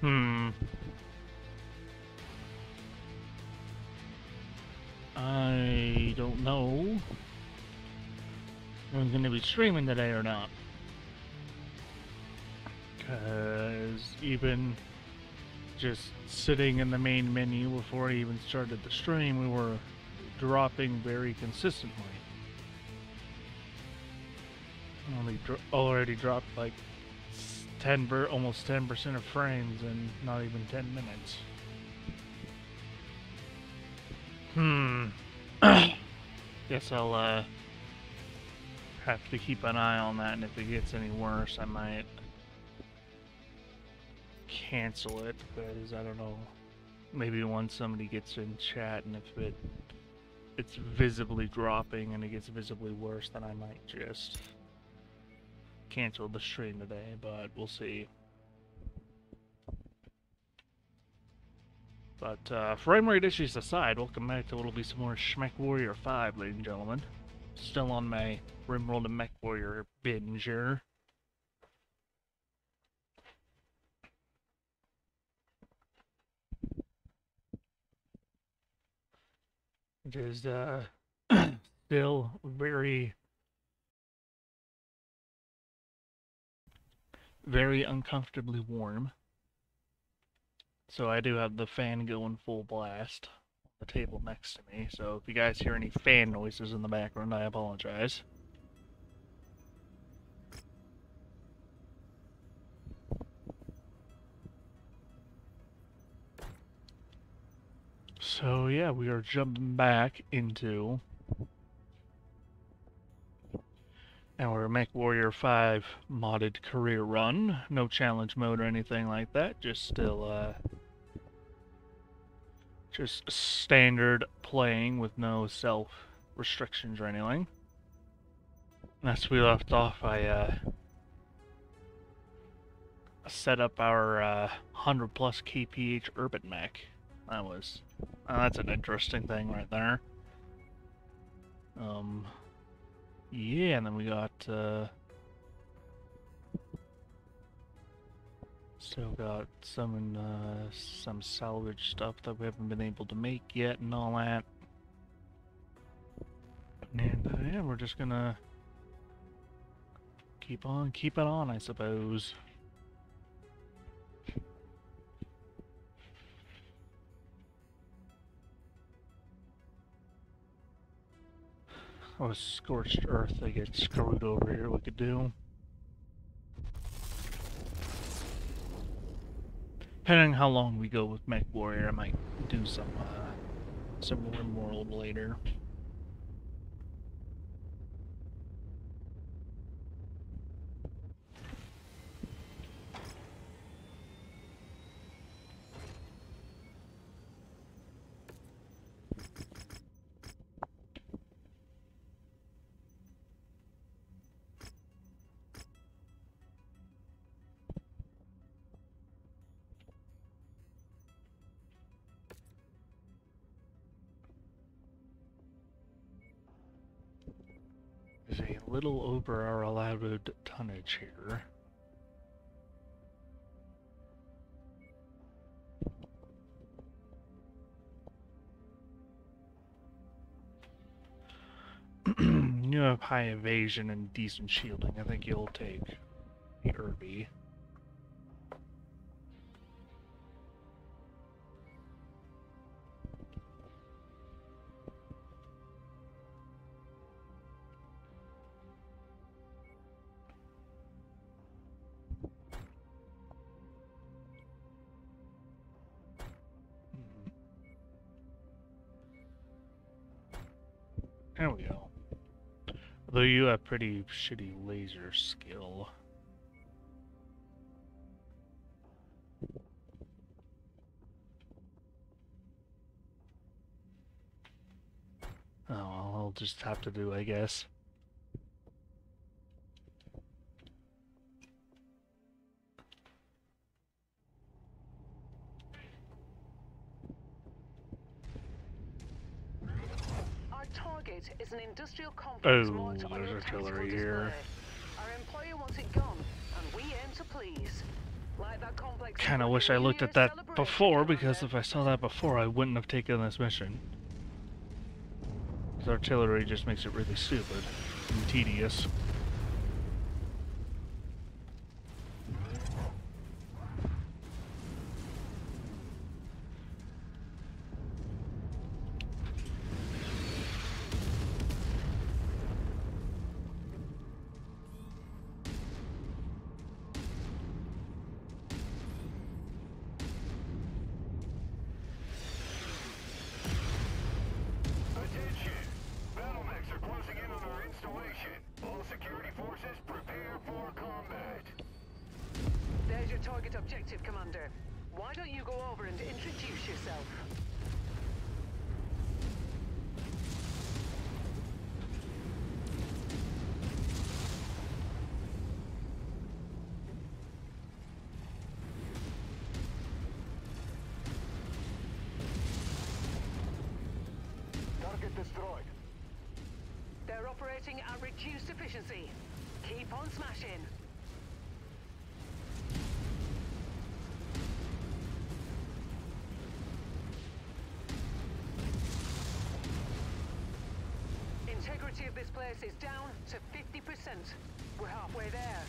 Hmm. I don't know. I'm going to be streaming today or not. Because even just sitting in the main menu before I even started the stream, we were dropping very consistently. Only dro already dropped like 10 ver almost 10% of frames in not even 10 minutes. Hmm. Guess I'll uh have to keep an eye on that and if it gets any worse I might cancel it because I don't know maybe once somebody gets in chat and if it it's visibly dropping and it gets visibly worse then I might just cancel the stream today but we'll see But uh, frame rate issues aside, welcome back to what'll be some more Schmech Warrior 5, ladies and gentlemen. Still on my Rimworld and Mech Warrior binge here. It is uh, still very, very uncomfortably warm. So I do have the fan going full blast on the table next to me. So if you guys hear any fan noises in the background, I apologize. So yeah, we are jumping back into our Mech Warrior 5 modded career run. No challenge mode or anything like that, just still uh, just standard playing with no self restrictions or anything. As we left off, I uh, set up our uh, 100 plus kph urban mech. That was uh, that's an interesting thing right there. Um, yeah, and then we got uh, Still got some uh, some salvage stuff that we haven't been able to make yet and all that. And uh, yeah, we're just gonna keep on keep it on, I suppose. Oh, scorched earth, they get screwed over here, we could do. Depending on how long we go with Mech Warrior, I might do some uh, some Rimworld later. Little over our allowed tonnage here. you have high evasion and decent shielding. I think you'll take the Urbie. You pretty shitty laser skill. Oh, well, I'll just have to do, I guess. Industrial complex oh, marked on there's artillery here. Our employer wants it gone, and we aim to please. Light that complex Kind of wish I looked at that before, because if I saw that before, I wouldn't have taken this mission. 'Cause artillery just makes it really stupid and tedious. Objective, Commander. Why don't you go over and introduce yourself? Target destroyed. They're operating at reduced efficiency. Keep on smashing. Of this place is down to 50%. We're halfway there.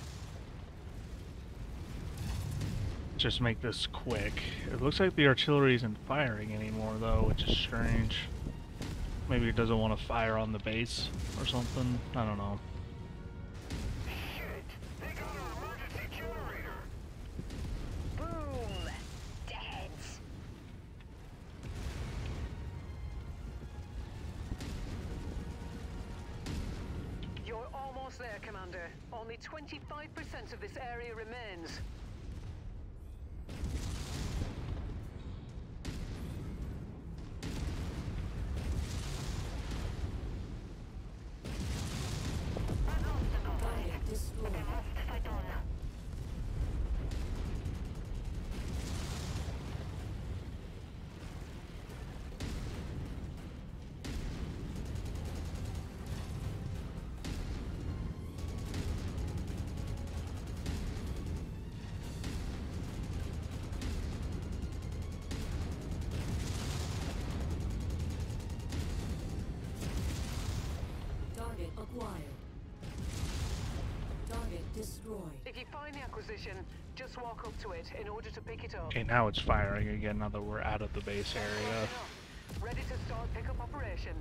Just make this quick. It looks like the artillery isn't firing anymore, though, which is strange. Maybe it doesn't want to fire on the base or something. I don't know. It in order to pick it up. Okay, now it's firing again now that we're out of the base area. Ready to start pickup operation.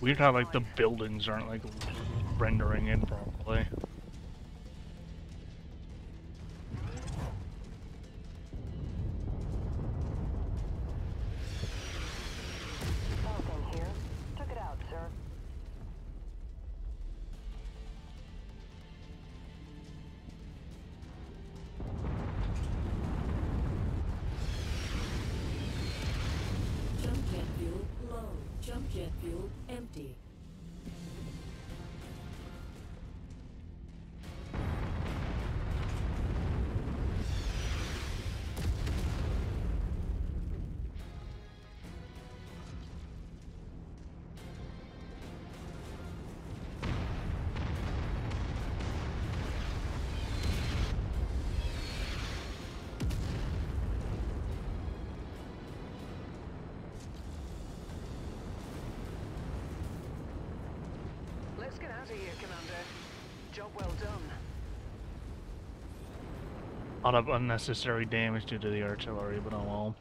Weird how like the buildings aren't like rendering in properly. Lot of unnecessary damage due to the artillery, but oh well.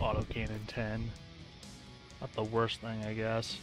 Autocannon 10. Not the worst thing, I guess.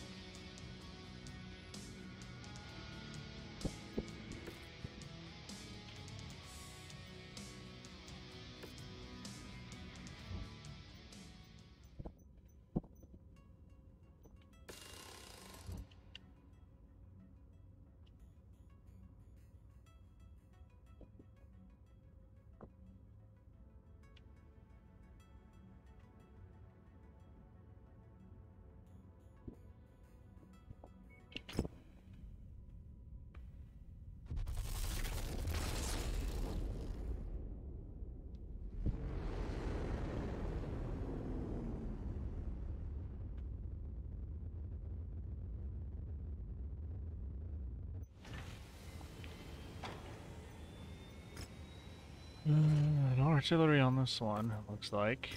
Artillery on this one, looks like.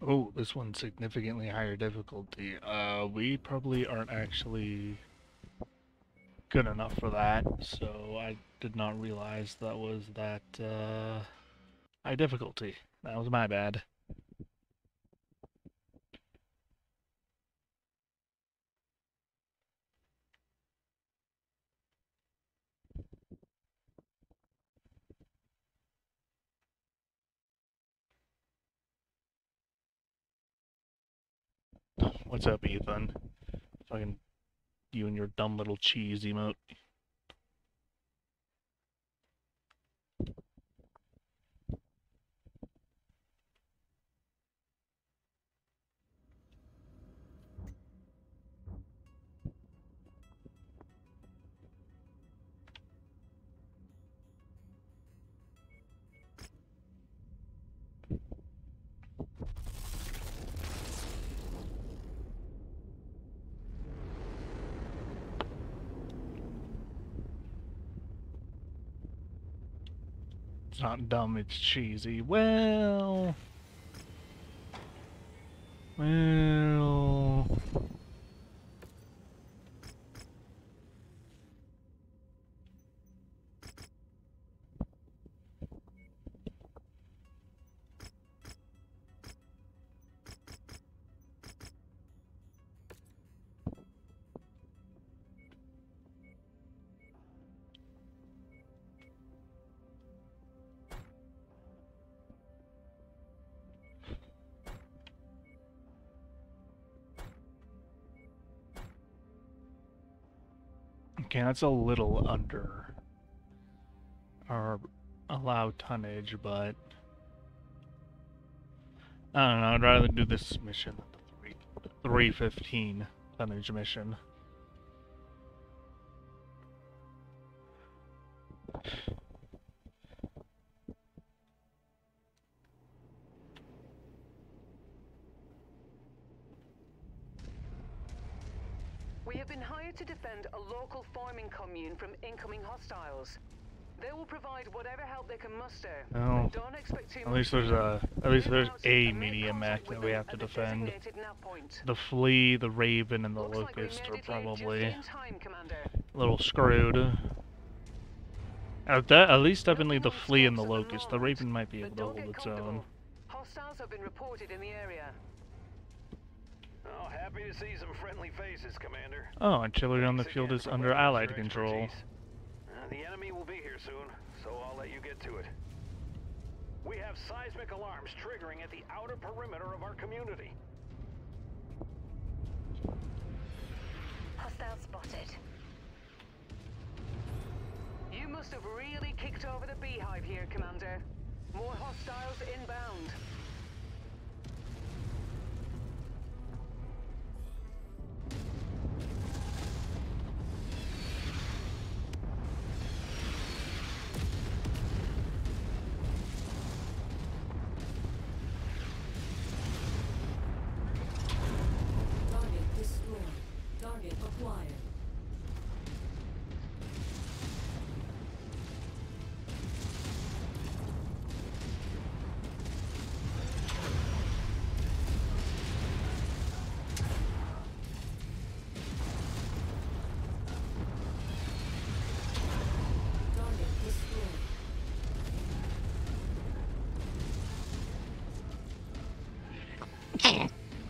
Oh, this one's significantly higher difficulty. Uh, we probably aren't actually good enough for that, so I did not realize that was that, uh, high difficulty. That was my bad. What's up, Ethan? Fucking you and your dumb little cheese emote. Not dumb, it's cheesy. Well. Well. Okay, that's a little under our allowed tonnage, but I don't know. I'd rather do this mission than the three three fifteen tonnage mission. Commune from incoming hostiles. They will provide whatever help they can muster. Oh. Don't expect too At least there's a at least there's a medium mech that we have to defend. designated nav point. The flea, the raven, and the Looks locust made are it here just probably time, a little screwed. At that, at least definitely the flea and the locust. The raven might be able to hold its own. Hostiles have been reported in the area. Oh, happy to see some friendly faces, Commander. Oh, artillery on the field is under allied control. Uh, the enemy will be here soon, so I'll let you get to it. We have seismic alarms triggering at the outer perimeter of our community. Hostile spotted. You must have really kicked over the beehive here, Commander. More hostiles inbound.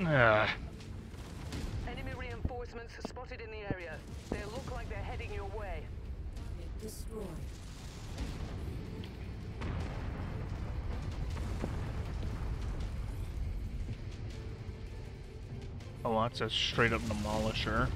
Ah, Enemy reinforcements spotted in the area. They look like they're heading your way. Destroyed. oh, that's a straight up demolisher.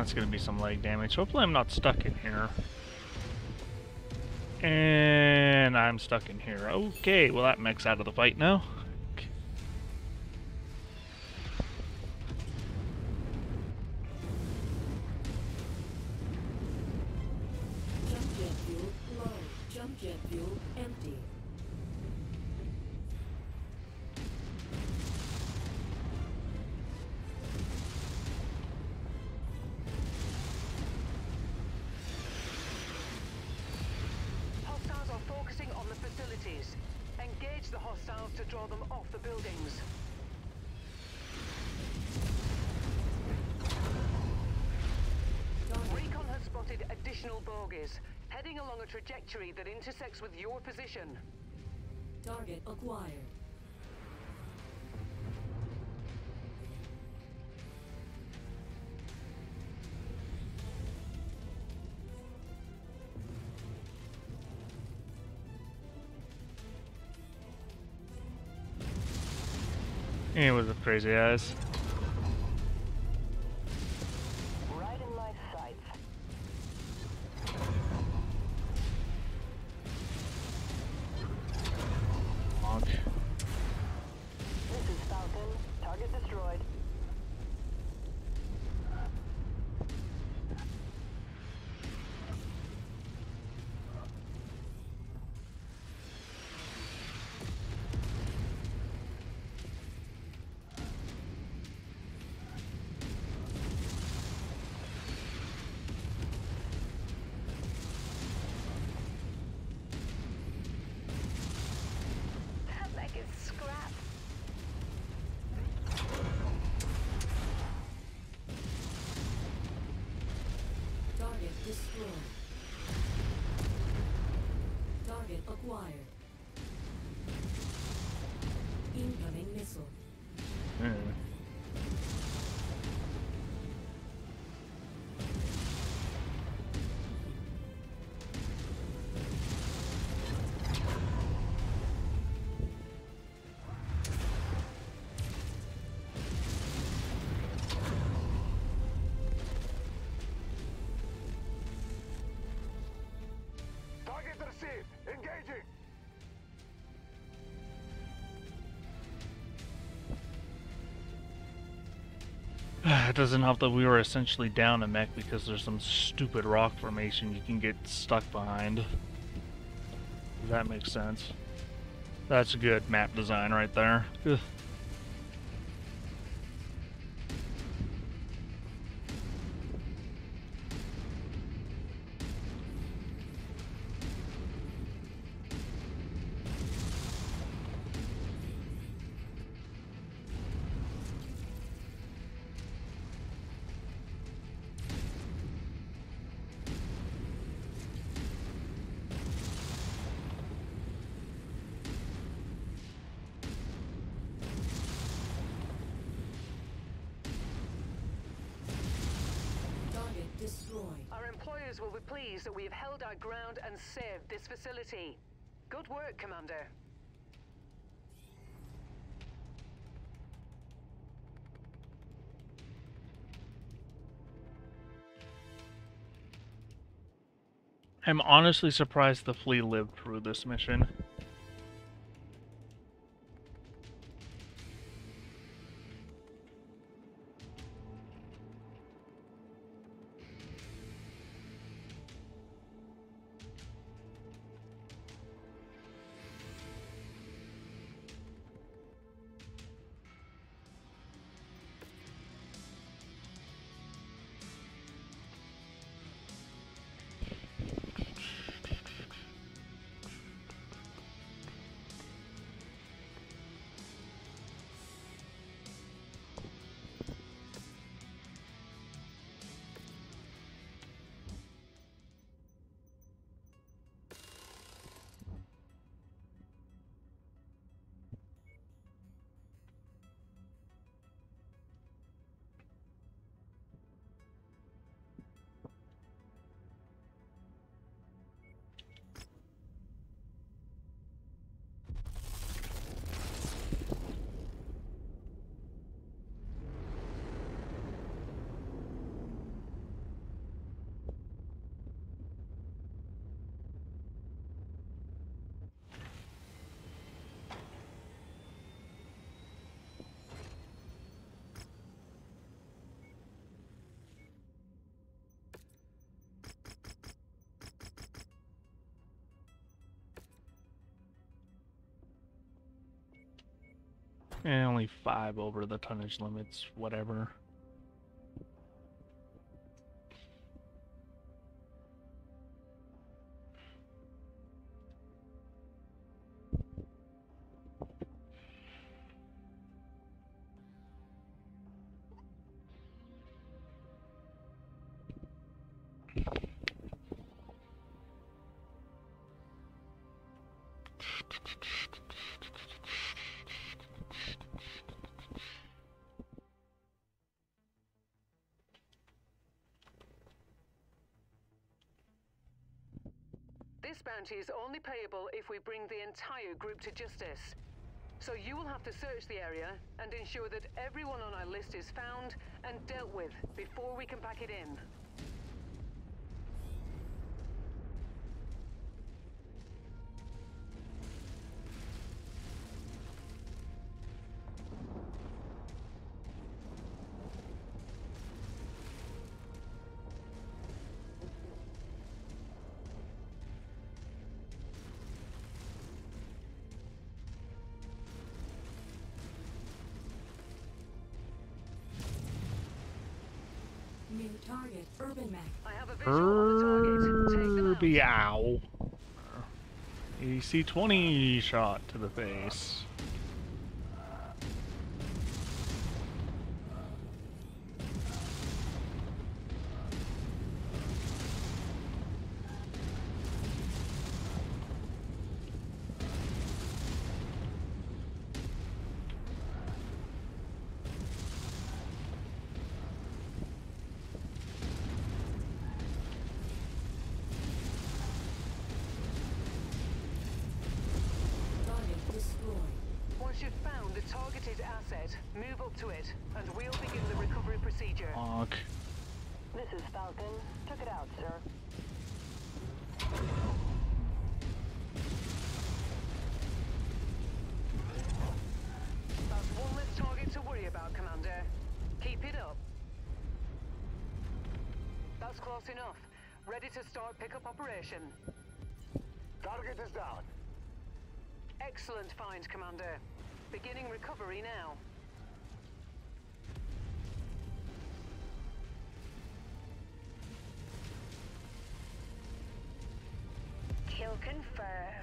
That's gonna be some leg damage. Hopefully I'm not stuck in here. And I'm stuck in here. Okay, well that mech's out of the fight now. Position. target acquired. It was a crazy eyes. Engaging. It doesn't help that we were essentially down a mech because there's some stupid rock formation you can get stuck behind. If that makes sense. That's a good map design right there. Ugh. Pleased that we have held our ground and saved this facility. Good work, Commander. I'm honestly surprised the flea lived through this mission. Only five over the tonnage limits, whatever. Is only payable if we bring the entire group to justice. So you will have to search the area and ensure that everyone on our list is found and dealt with before we can pack it in. Urbie ow. AC 20 shot to the face. Targeted asset, move up to it, and we'll begin the recovery procedure. Honk. This is Falcon. Took it out, sir. That's one less target to worry about, Commander. Keep it up. That's close enough. Ready to start pickup operation. Target is down. Excellent find, Commander. Beginning recovery now. Kill confirmed.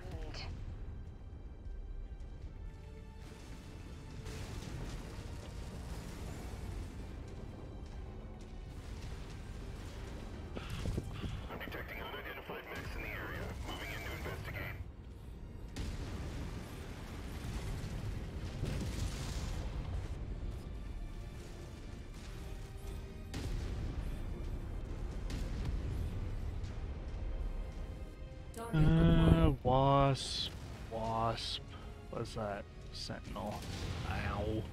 Uh, wasp, wasp. What's that? Sentinel. Ow.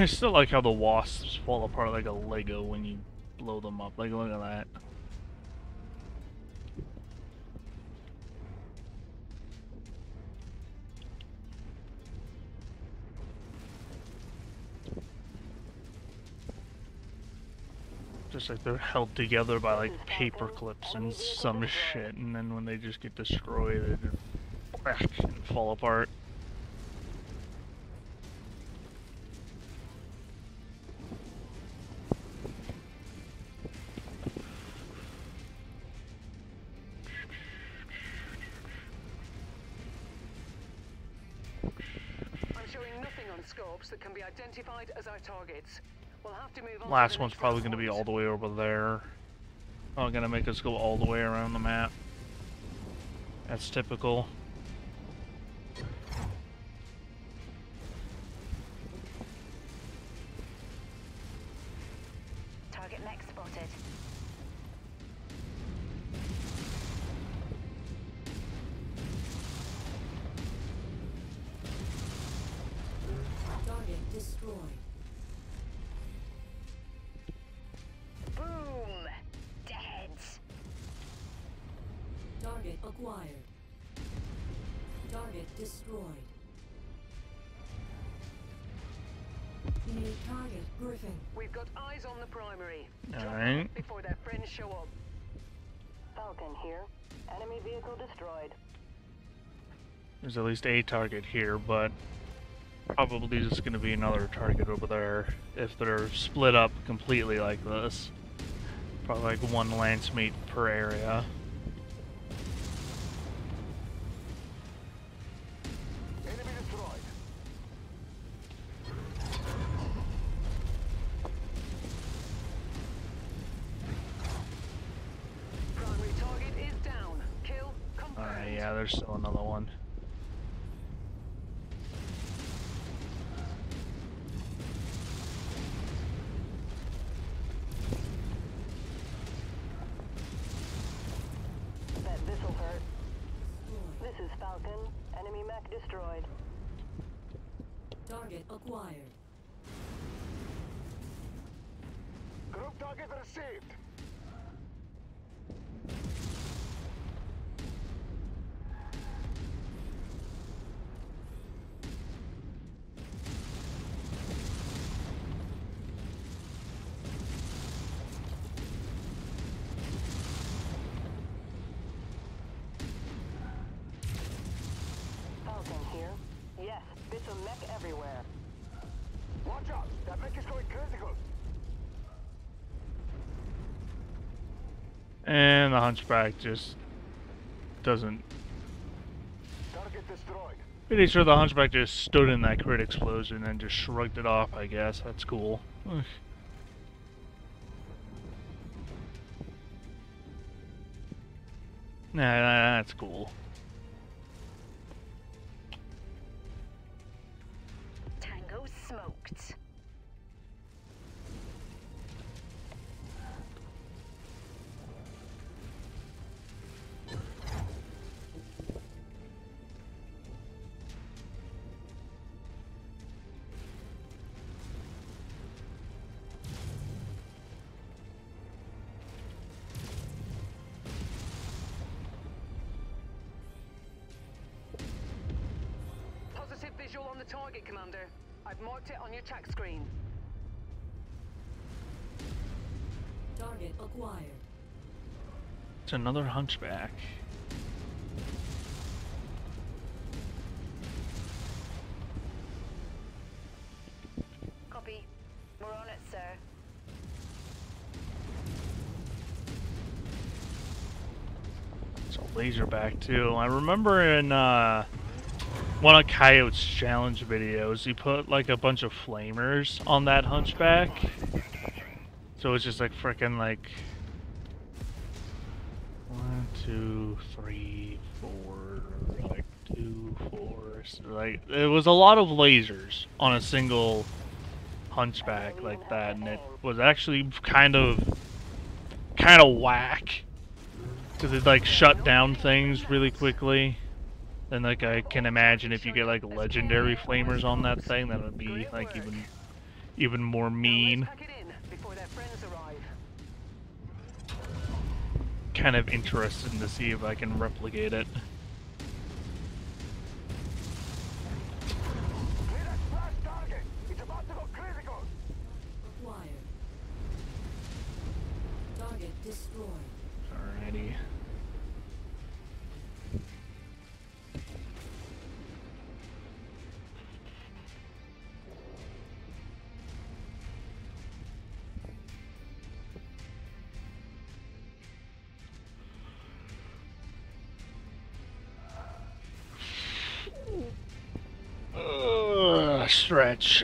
I still like how the wasps fall apart like a Lego when you blow them up. Like, look at that. Just like they're held together by like paper clips and some shit, and then when they just get destroyed, they just whack and fall apart. We'll have to move on. Last one's probably going to be all the way over there. Oh, going to make us go all the way around the map. That's typical. There's at least a target here, but probably just going to be another target over there if they're split up completely like this. Probably like one lance mate per area. Target received. And the hunchback just doesn't. Pretty sure the hunchback just stood in that crit explosion and just shrugged it off, I guess. That's cool. Ugh. Nah, that's cool. target, Commander. I've marked it on your track screen. Target acquired. It's another hunchback. Copy. We're on it, sir. It's a laser back too. I remember in uh one of Coyote's challenge videos, he put like a bunch of flamers on that hunchback. So it's just like freaking like one, two, three, four, like two, four, so, like it was a lot of lasers on a single hunchback like that, and it was actually kind of kind of whack because it like shut down things really quickly. And like I can imagine if you get like legendary flamers on that thing, that would be like even even more mean. Kind of interested to see if I can replicate it. Stretch.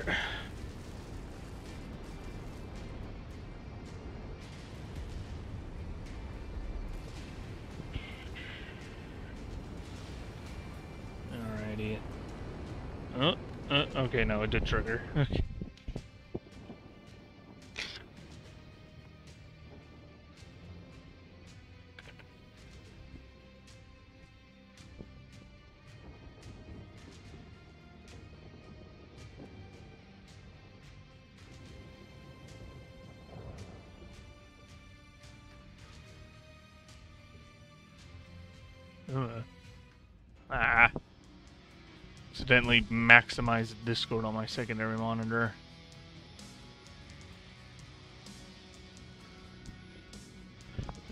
Alrighty. Oh, uh, okay, no, it did trigger. Okay. Accidentally maximized Discord on my secondary monitor.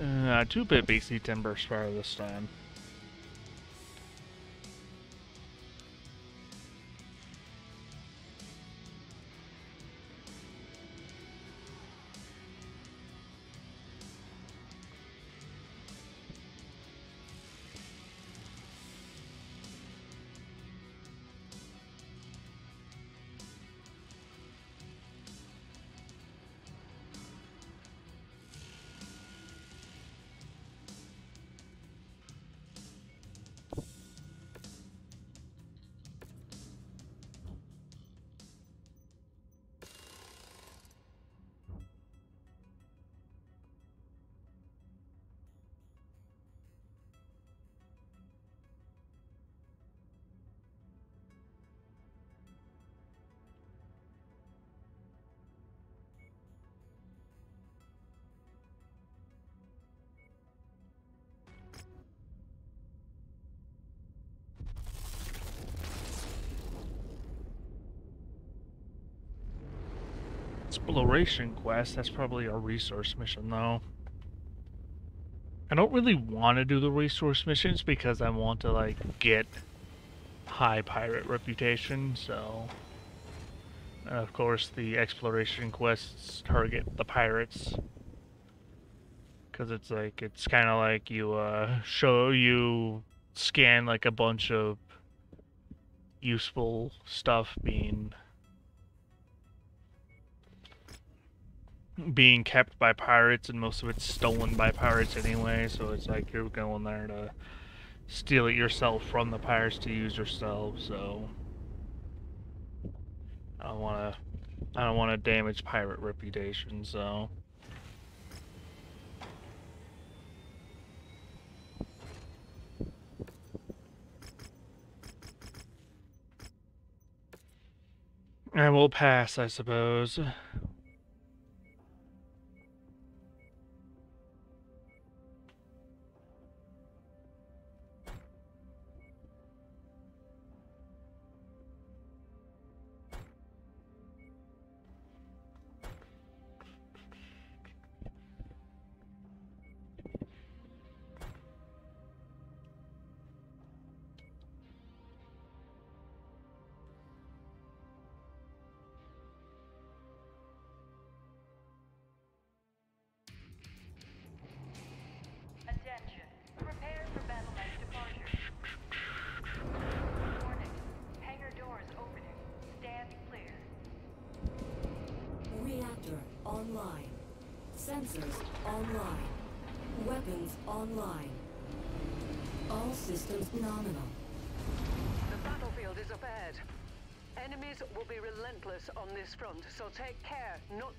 Uh, 2-bit BC 10 burst this time. Exploration quest, that's probably a resource mission though. I don't really want to do the resource missions because I want to like get high pirate reputation, so and of course the exploration quests target the pirates because it's like it's kind of like you uh show you scan like a bunch of useful stuff being being kept by pirates and most of it's stolen by pirates anyway so it's like you're going there to steal it yourself from the pirates to use yourself so. I don't want to I don't want to damage pirate reputation so. I will pass I suppose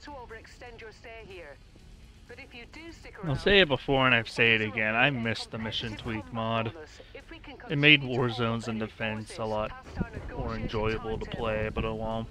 to overextend your stay here. But if you do stick around, I'll say it before and I've say it again. I missed the mission tweak mod. bonus if we can It made war zones and defense a lot more enjoyable to play, but oh well.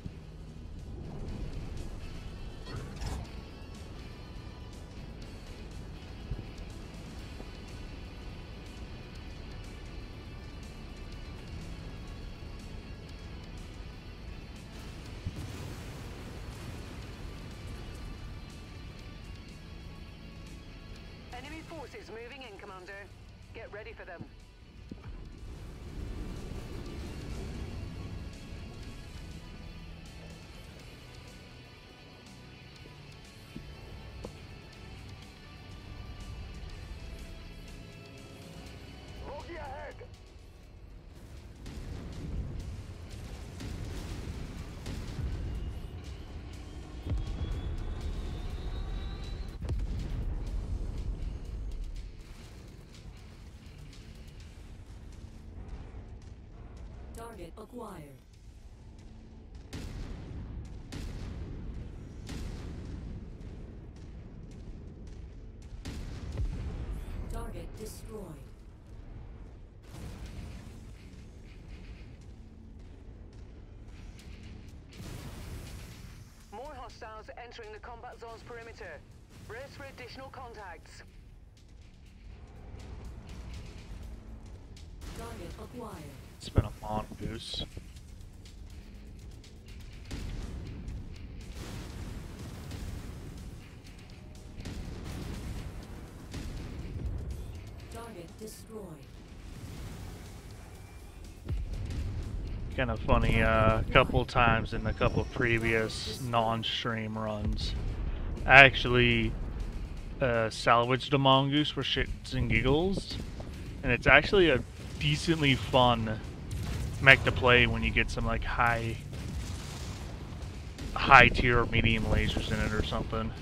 Entering the combat zone's perimeter. Brace for additional contacts. Target acquired. It's been a mongoose. Target Kind of funny, uh, a couple times in a couple previous non-stream runs. I actually uh, salvaged a mongoose for shits and giggles, and it's actually a decently fun mech to play when you get some like high, high tier or medium lasers in it or something.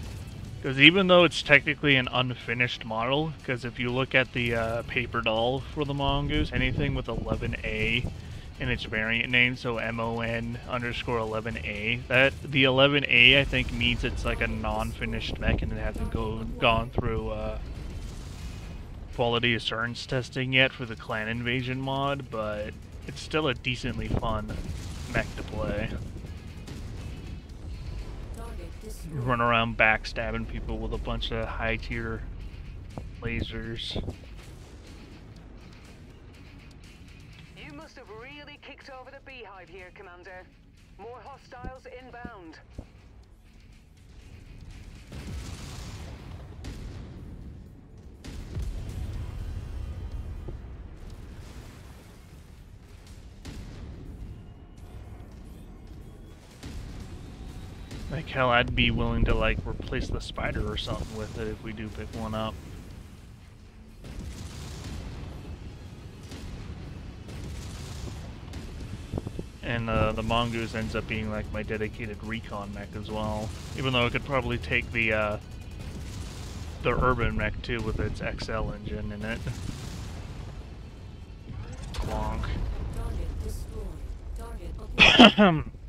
Because even though it's technically an unfinished model, because if you look at the uh, paper doll for the mongoose, anything with 11A in its variant name, so MON underscore 11A, that the 11A I think means it's like a non-finished mech and it hasn't go, gone through uh, quality assurance testing yet for the clan invasion mod, but it's still a decently fun mech to play. Run around backstabbing people with a bunch of high tier lasers. 5 here, Commander. More hostiles inbound. Like hell, I'd be willing to like replace the spider or something with it if we do pick one up. And uh, the mongoose ends up being like my dedicated recon mech as well. Even though it could probably take the uh, the urban mech too with its XL engine in it. Clonk.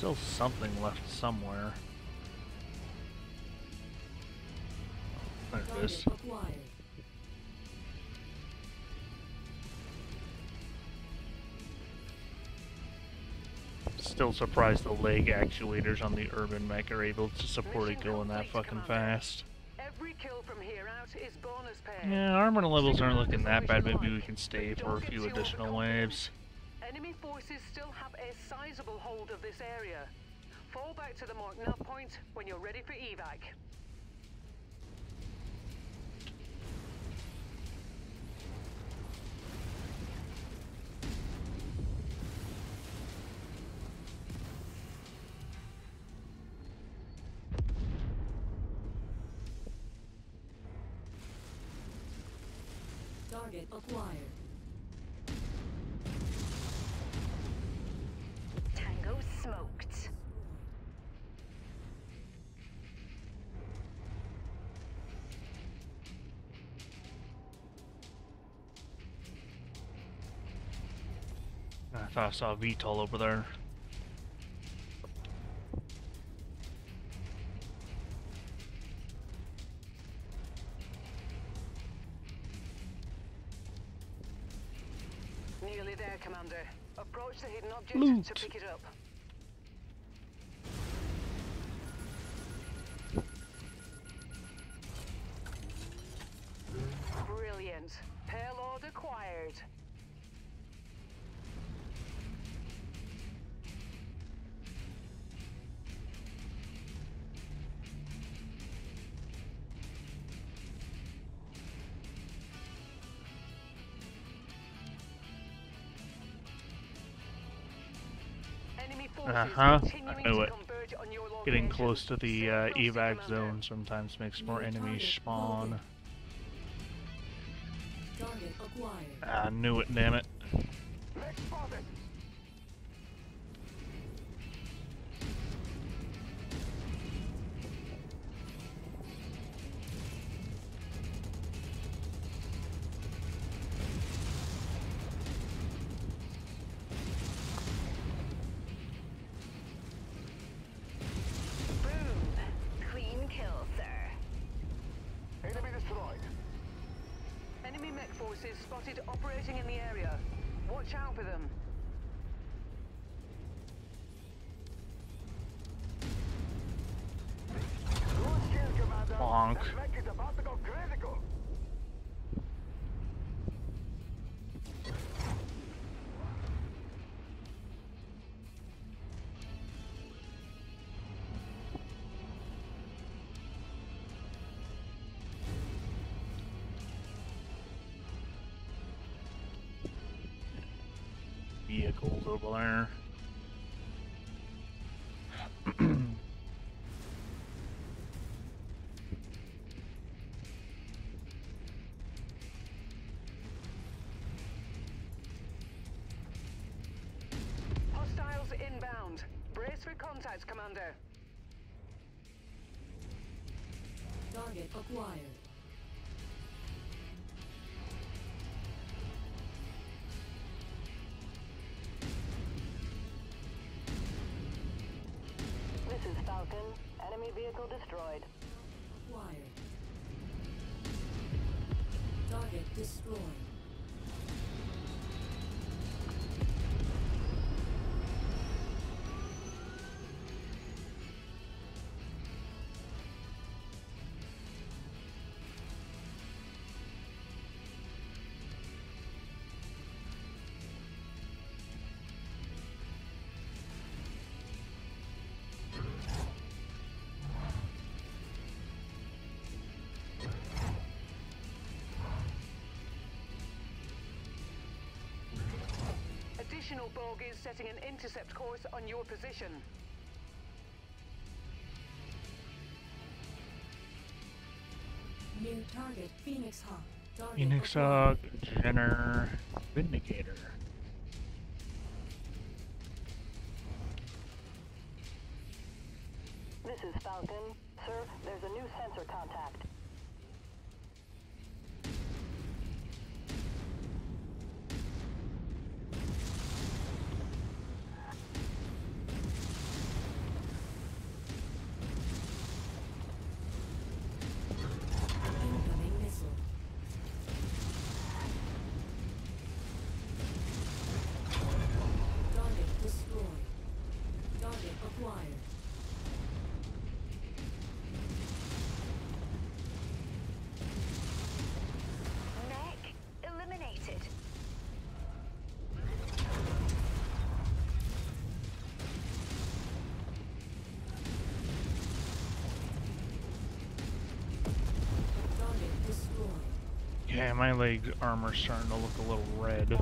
still something left somewhere. There it is. Still surprised the leg actuators on the urban mech are able to support it going that fucking fast. Every kill from here out is bonus pay. Yeah, armor levels aren't looking that bad. Maybe we can stay for a few additional waves. Enemy forces still have a sizable hold of this area. Fall back to the mark point when you're ready for evac. Target acquired. I thought I saw a VTOL over there. Nearly there, Commander. Approach the hidden object Loot. to pick it up. Enemy forces Uh-huh. I knew it. converge on your Getting close to the Stay uh, evac zone sometimes makes more enemies spawn. located. Target acquired. I knew it, damn it. Forces spotted operating in the area. Watch out for them. Vehicles over there. Hostiles inbound. Brace for contact, Commander. Target acquired. Enemy vehicle destroyed. Acquired. Target destroyed. Additional bogies setting an intercept course on your position. New target Phoenix Hawk. Phoenix. Hawk, Jenner, Vindicator. My leg armor's starting to look a little red.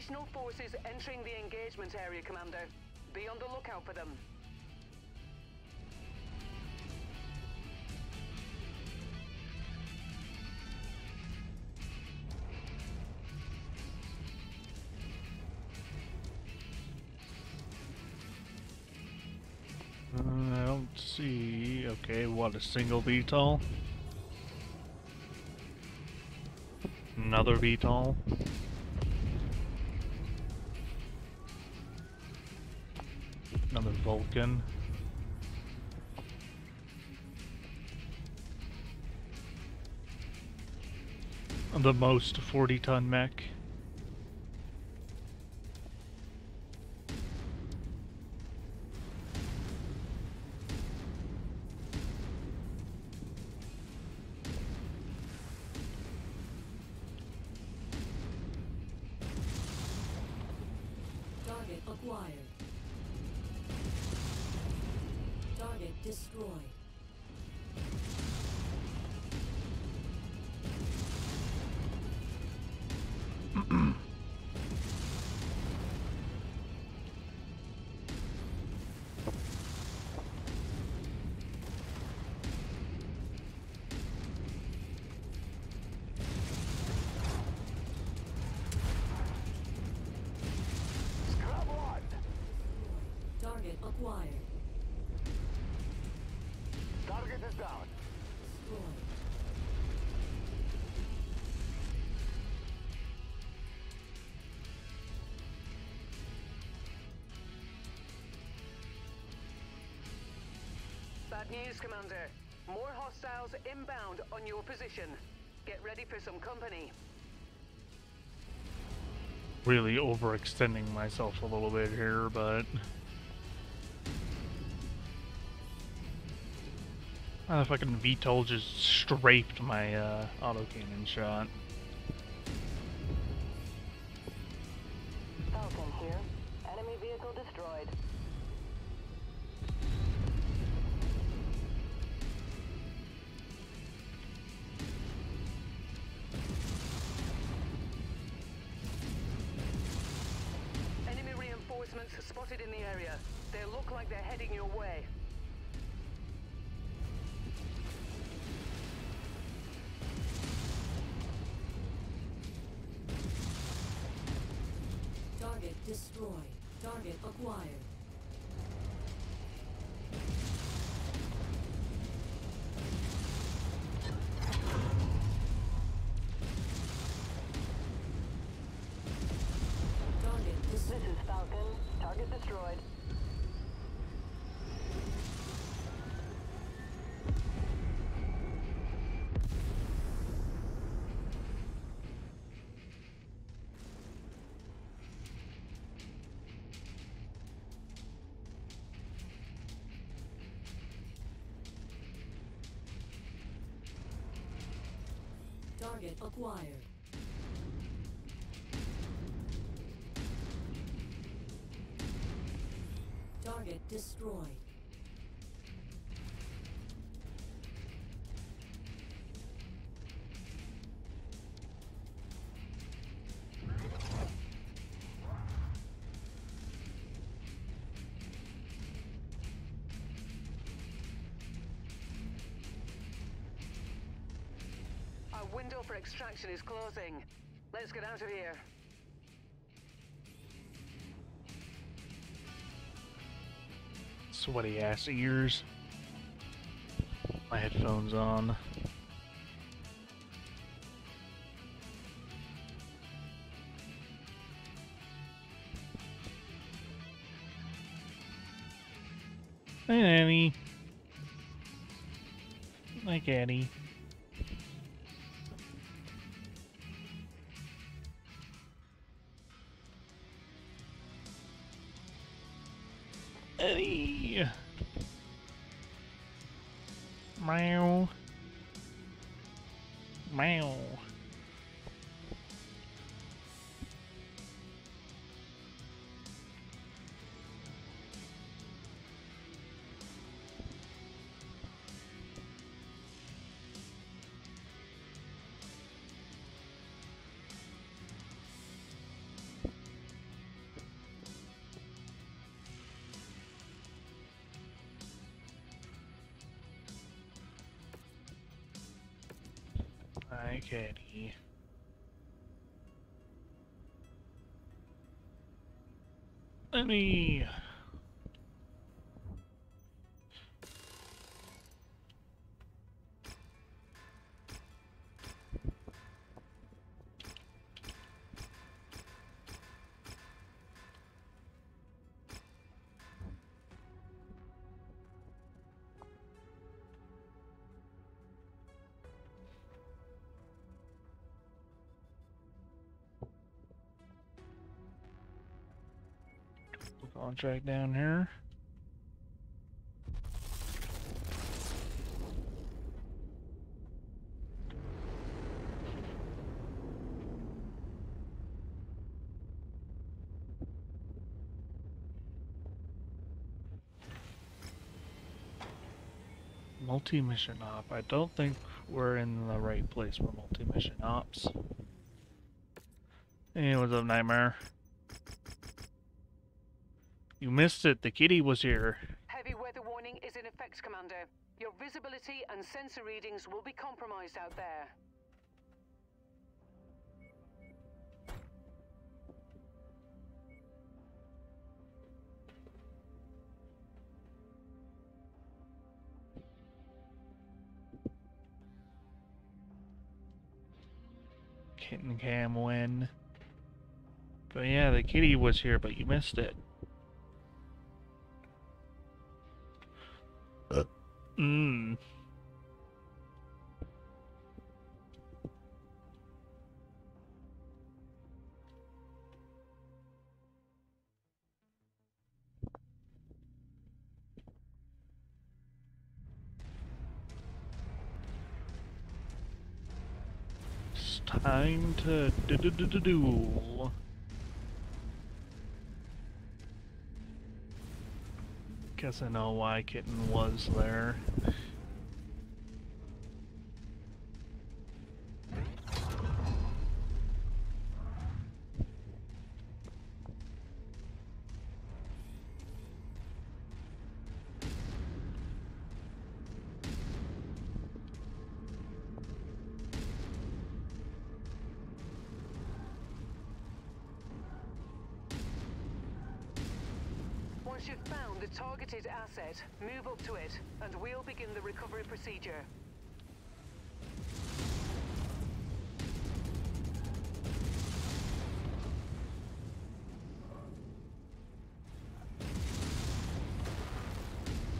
Additional forces entering the engagement area, Commander. Be on the lookout for them. Uh, I don't see. Okay, what a single VTOL. Another VTOL. Vulcan. The most 40 ton mech. News, Commander. More hostiles inbound on your position. Get ready for some company. Really overextending myself a little bit here, but. I don't know if I can VTOL just strafed my uh, autocannon shot. Extraction is closing. Let's get out of here. Sweaty ass ears. My headphones on. Hey, Annie. Like Annie. Hi, Kitty. Lenny. Contract down here. Multi-mission op. I don't think we're in the right place for multi-mission ops. Hey, what's up, Nightmare? You missed it. The kitty was here. Heavy weather warning is in effect, Commander. Your visibility and sensor readings will be compromised out there. Kitten Cam win. But yeah, the kitty was here, but you missed it. Mmm. It's time to do do do do do. Guess I know why Kitten was there. Targeted move up to it, and we'll begin the recovery procedure.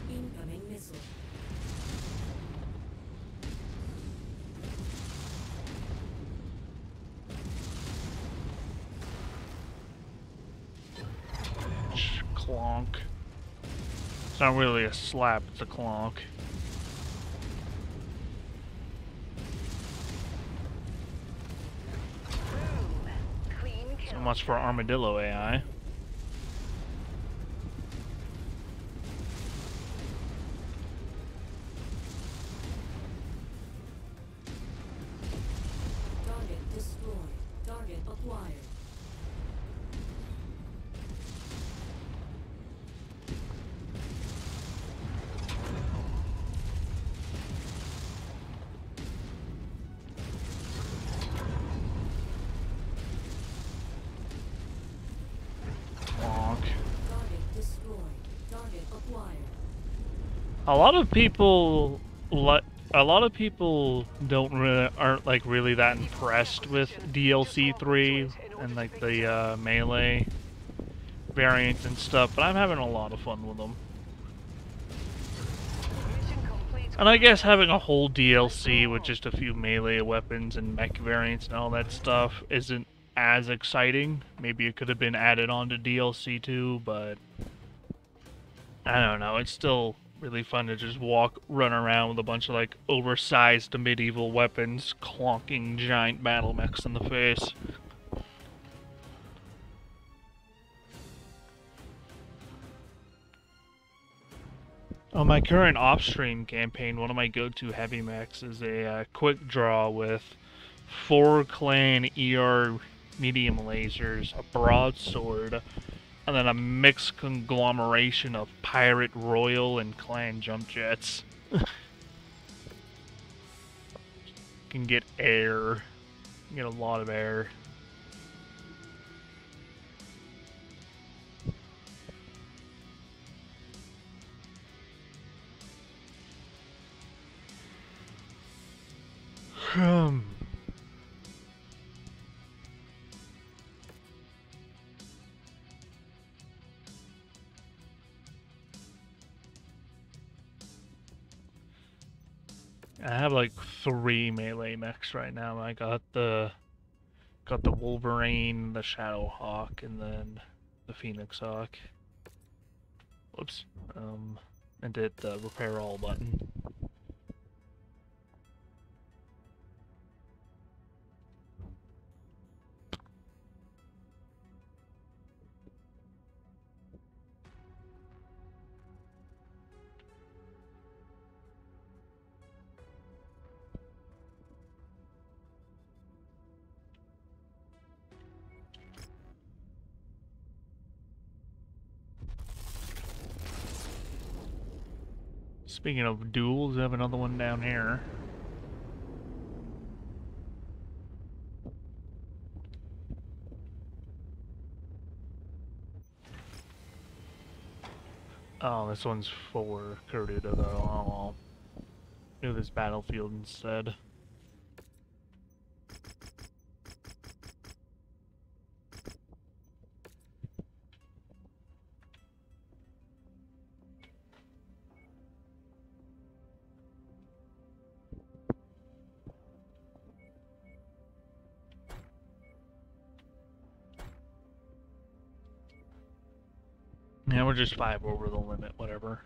Incoming missile. Sh- Clonk. It's not really a slap, it's a clonk. Boom. Clean kill. So much for Armadillo AI. A lot of people let a lot of people don't really aren't like really that impressed with DLC 3 and like the uh, melee variants and stuff, but I'm having a lot of fun with them. And I guess having a whole DLC with just a few melee weapons and mech variants and all that stuff isn't as exciting. Maybe it could have been added on to DLC 2, but I don't know. It's still really fun to just walk, run around with a bunch of like oversized medieval weapons, clonking giant battle mechs in the face. On my current off-stream campaign, one of my go-to heavy mechs is a uh, Quickdraw with four clan ER medium lasers, a broadsword, and then a mixed conglomeration of pirate, royal, and clan jump jets. Can get air. Get a lot of air. Hmm. I have like three melee mechs right now. I got the got the Wolverine, the Shadow Hawk, and then the Phoenix Hawk. Whoops. Um, and did the repair all button. Speaking of duels, I have another one down here. Oh, this one's for. Oh, well. Do this battlefield instead. We're just five over the limit, whatever.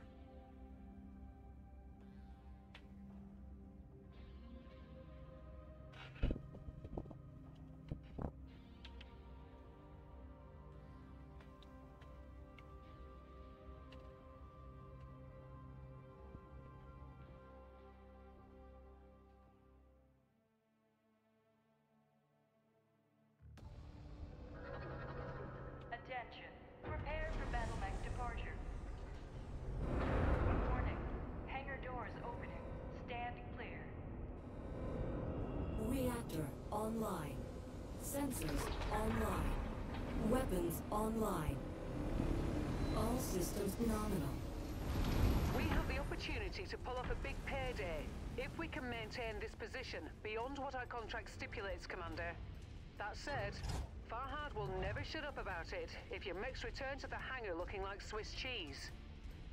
Beyond what our contract stipulates, Commander. That said, Fahad will never shut up about it if your mechs return to the hangar looking like Swiss cheese.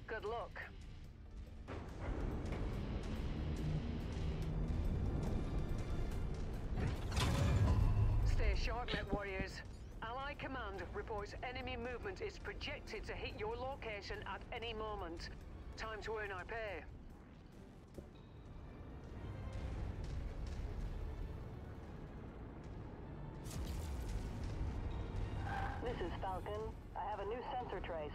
Good luck. Stay sharp, mech warriors. Ally Command reports enemy movement is projected to hit your location at any moment. Time to earn our pay. This is Falcon. I have a new sensor trace.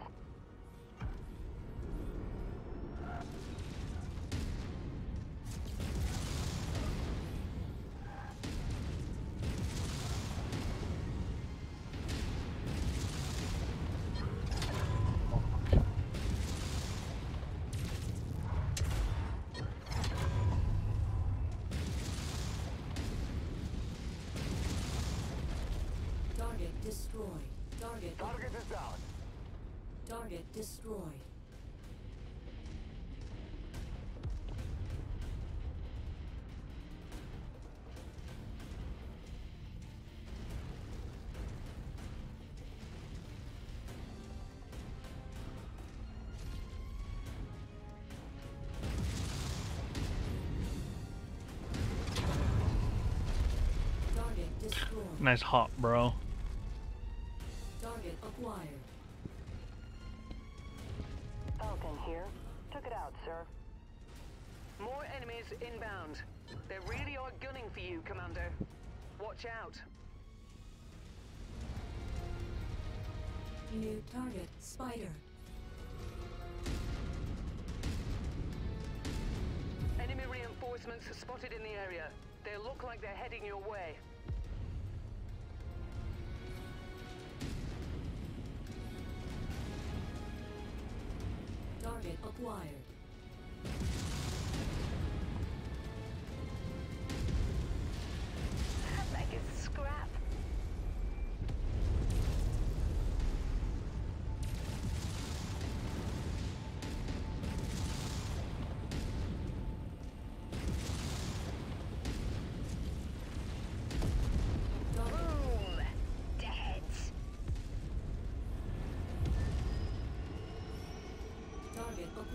Nice hop, bro. Target acquired. Falcon, here. Took it out, sir. More enemies inbound. They really are gunning for you, Commander. Watch out. New target, Spider. Enemy reinforcements spotted in the area. They look like they're heading your way. Target acquired.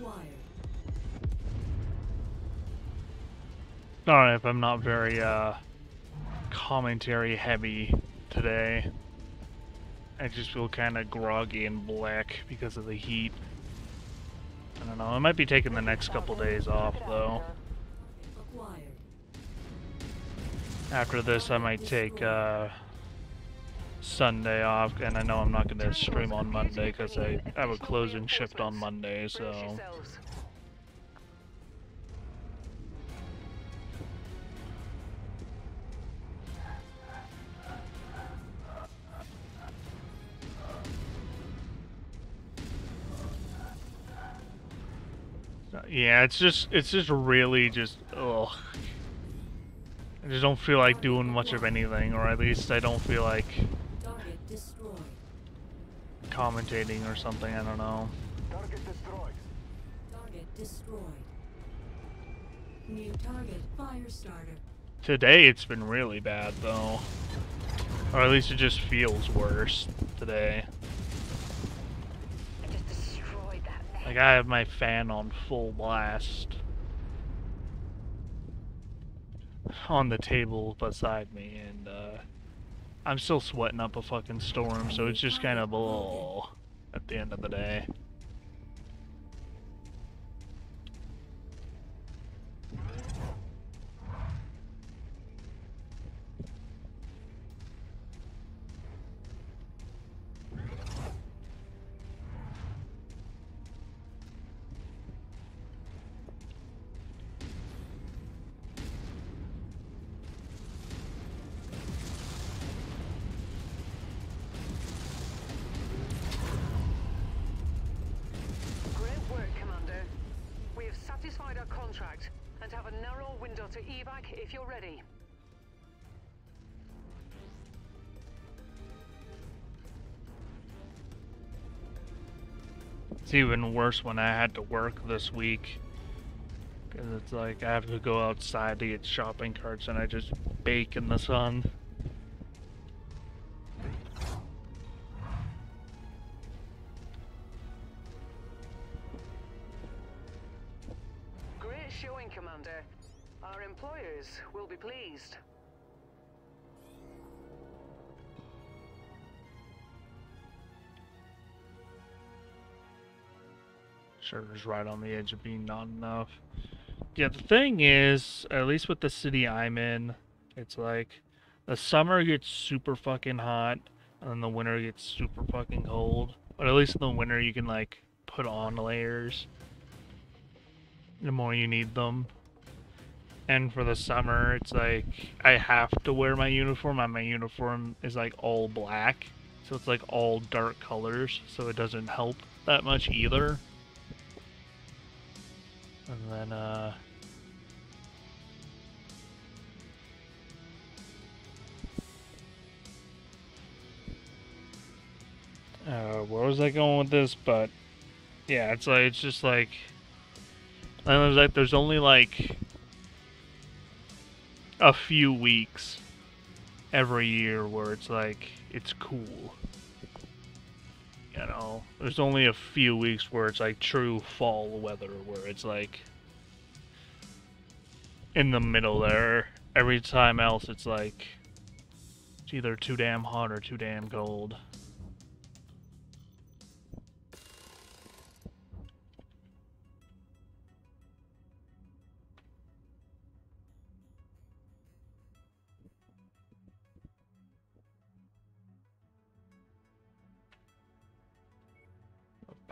Acquired. Sorry if I'm not very uh commentary heavy today. I just feel kind of groggy and black because of the heat. I don't know. I might be taking the next couple days off though. After this, I might take uh, Sunday off, and I know I'm not to stream on Monday because I have a closing shift on Monday. So yeah, it's just it's just really just ugh. I just don't feel like doing much of anything, or at least I don't feel like. Commentating or something. I don't know. Target destroyed. Target destroyed. New target, Firestarter. Today it's been really bad though, or at least it just feels worse today. I just destroyed that mech. Like I have my fan on full blast on the table beside me, and uh, I'm still sweating up a fucking storm, so it's just kind of bull at the end of the day. It's even worse when I had to work this week. Because it's like I have to go outside to get shopping carts and I just bake in the sun. Great showing, Commander. Our employers will be pleased. Sugar's right on the edge of being not enough. Yeah, the thing is, at least with the city I'm in, it's like the summer gets super fucking hot, and then the winter gets super fucking cold. But at least in the winter, you can like put on layers the more you need them. And for the summer, it's like I have to wear my uniform, and my uniform is like all black, so it's like all dark colors, so it doesn't help that much either. And then, uh. Uh, where was I going with this? But yeah, it's like it's just like, and there's like there's only like a few weeks every year where it's like it's cool. You know, there's only a few weeks where it's like true fall weather, where it's like in the middle there. Every time else, it's like it's either too damn hot or too damn cold.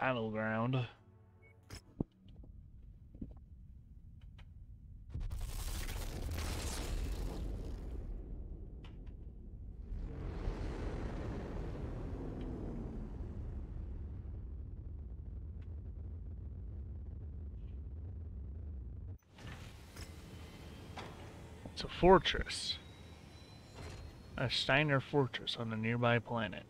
Battleground. It's a fortress. A Steiner fortress on a nearby planet.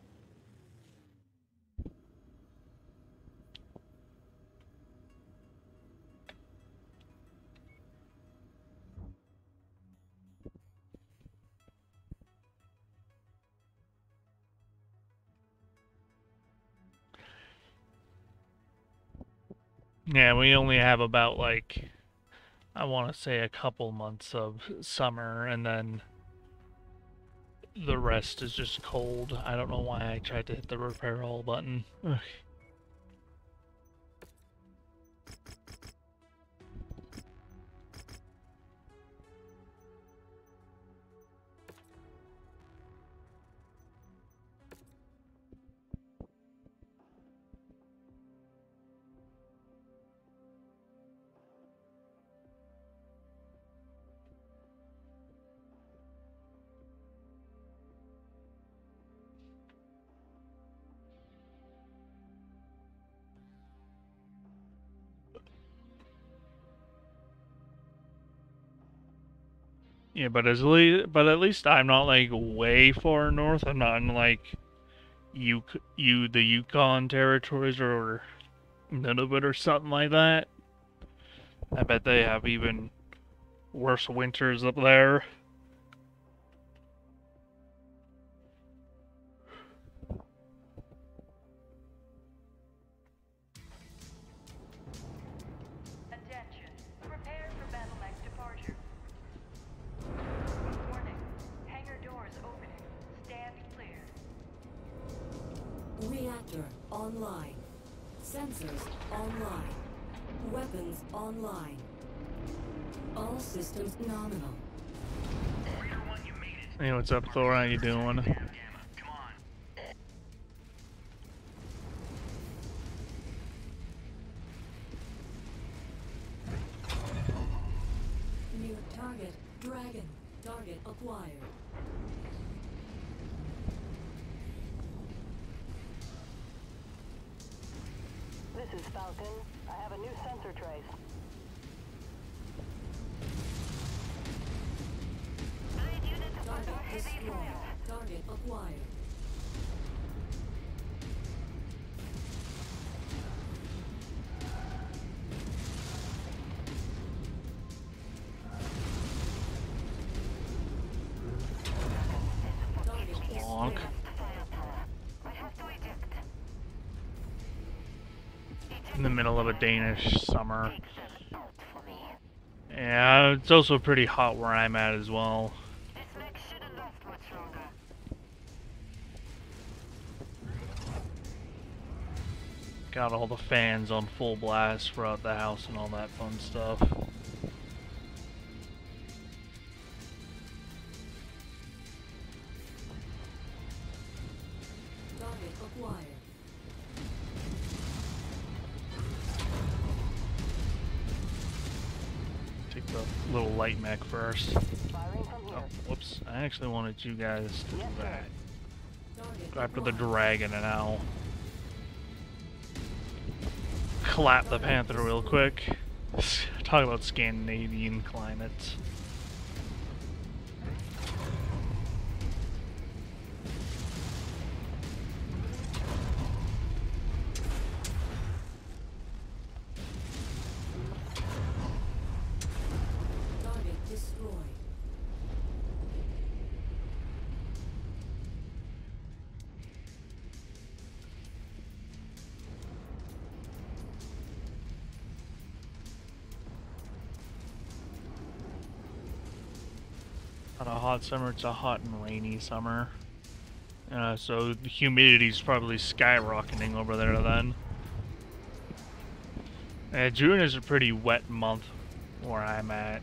Yeah, we only have about like I want to say a couple months of summer and then the rest is just cold. I don't know why I tried to hit the repair all button. Ugh. Yeah, but as le- but at least I'm not like way far north. I'm not in like you you the Yukon territories or Nunavut or something like that. I bet they have even worse winters up there. Online. Sensors online. Weapons online. All systems nominal. Hey, what's up, Thor? How you doing? Danish summer. Yeah, it's also pretty hot where I'm at as well. Got all the fans on full blast throughout the house and all that fun stuff. First. Oh, whoops. I actually wanted you guys to do that. After the dragon and I'll clap the panther real quick. Talk about Scandinavian climates. Not a hot summer, it's a hot and rainy summer. Uh, so the humidity's probably skyrocketing over there then. Uh, June is a pretty wet month where I'm at.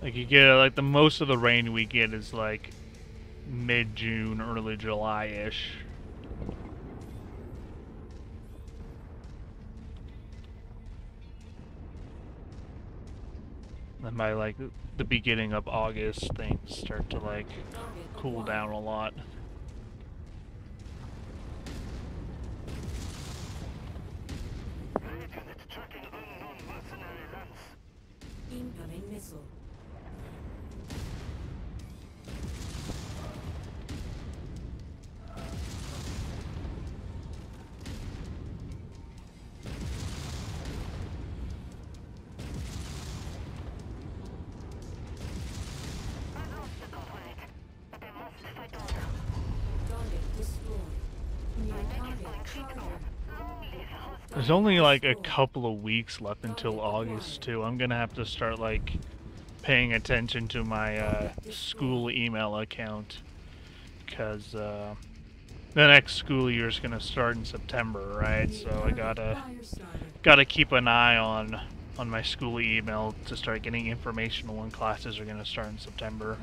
Like you get like the most of the rain we get is like mid June, early July ish. By like the beginning of August, things start to like cool down a lot. There's only like a couple of weeks left until August too. I'm gonna have to start like paying attention to my uh, school email account because uh, the next school year is gonna start in September, right? So I gotta gotta keep an eye on on my school email to start getting information when classes are gonna start in September.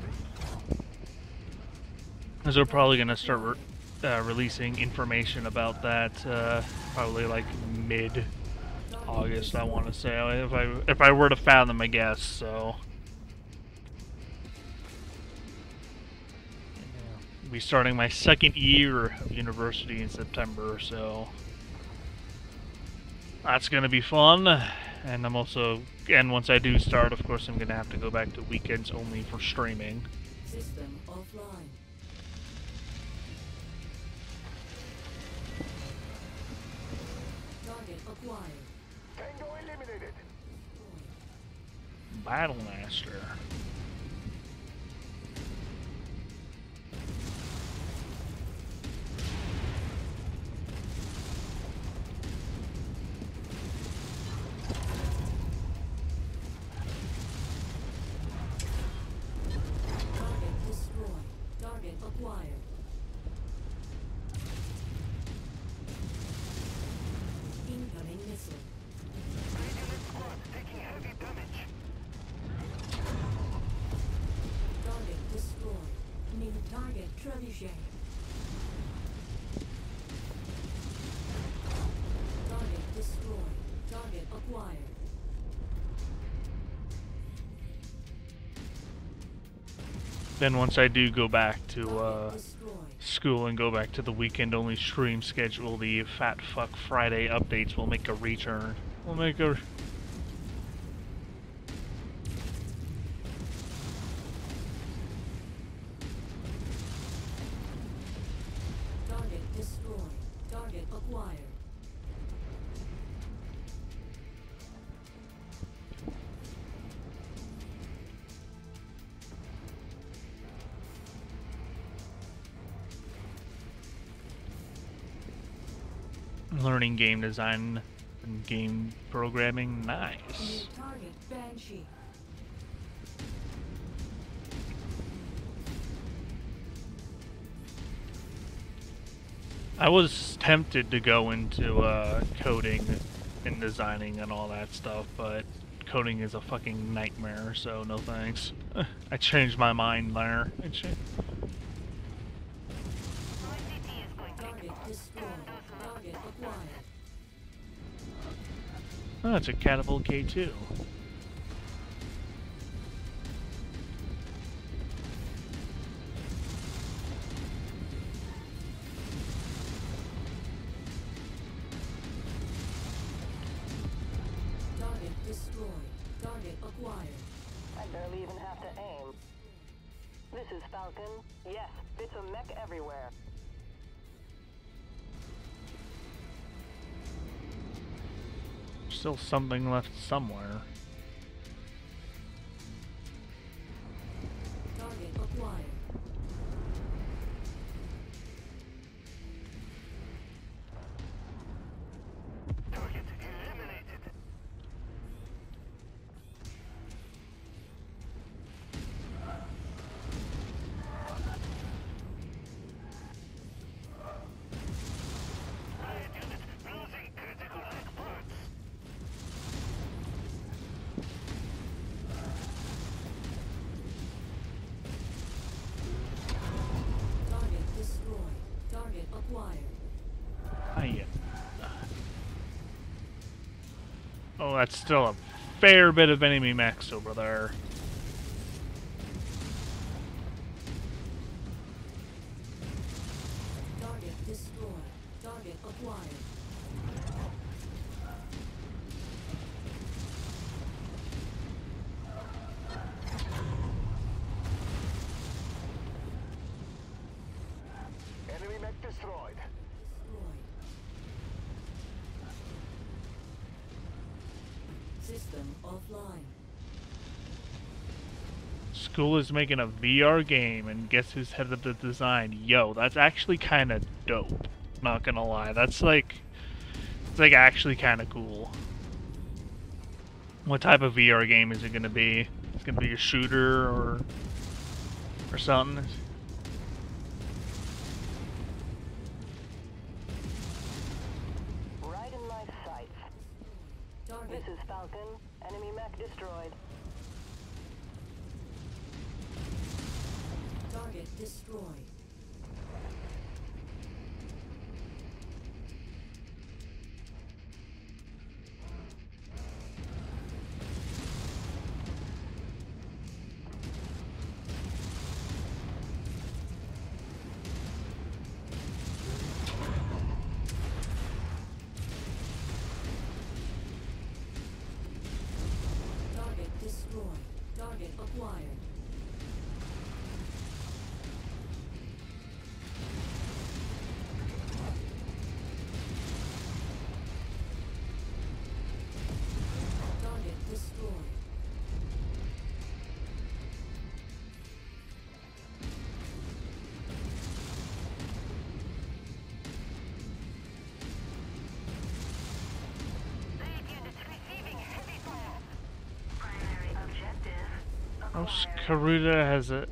Because they're probably gonna start re- uh, releasing information about that uh, probably like mid August. I want to say if I if I were to fathom I guess. So. Yeah. Be starting my second year of university in September, so that's gonna be fun. And I'm also, and once I do start, of course, I'm gonna have to go back to weekends only for streaming. System offline. Acquired. Tango eliminated. Battlemaster. Target Then once I do go back to uh, school and go back to the weekend only stream schedule, the Fat Fuck Friday updates will make a return. We'll make a. learning game design and game programming. Nice. I was tempted to go into uh, coding and designing and all that stuff, but coding is a fucking nightmare, so no thanks. I changed my mind there. Oh, it's a Catapult K2. Something left somewhere. That's still a fair bit of enemy max, over there. School is making a VR game, and guess who's head of the design? Yo, that's actually kind of dope. Not gonna lie, that's like, it's like actually kind of cool. What type of VR game is it gonna be? It's gonna be a shooter or or something. Kurita has a.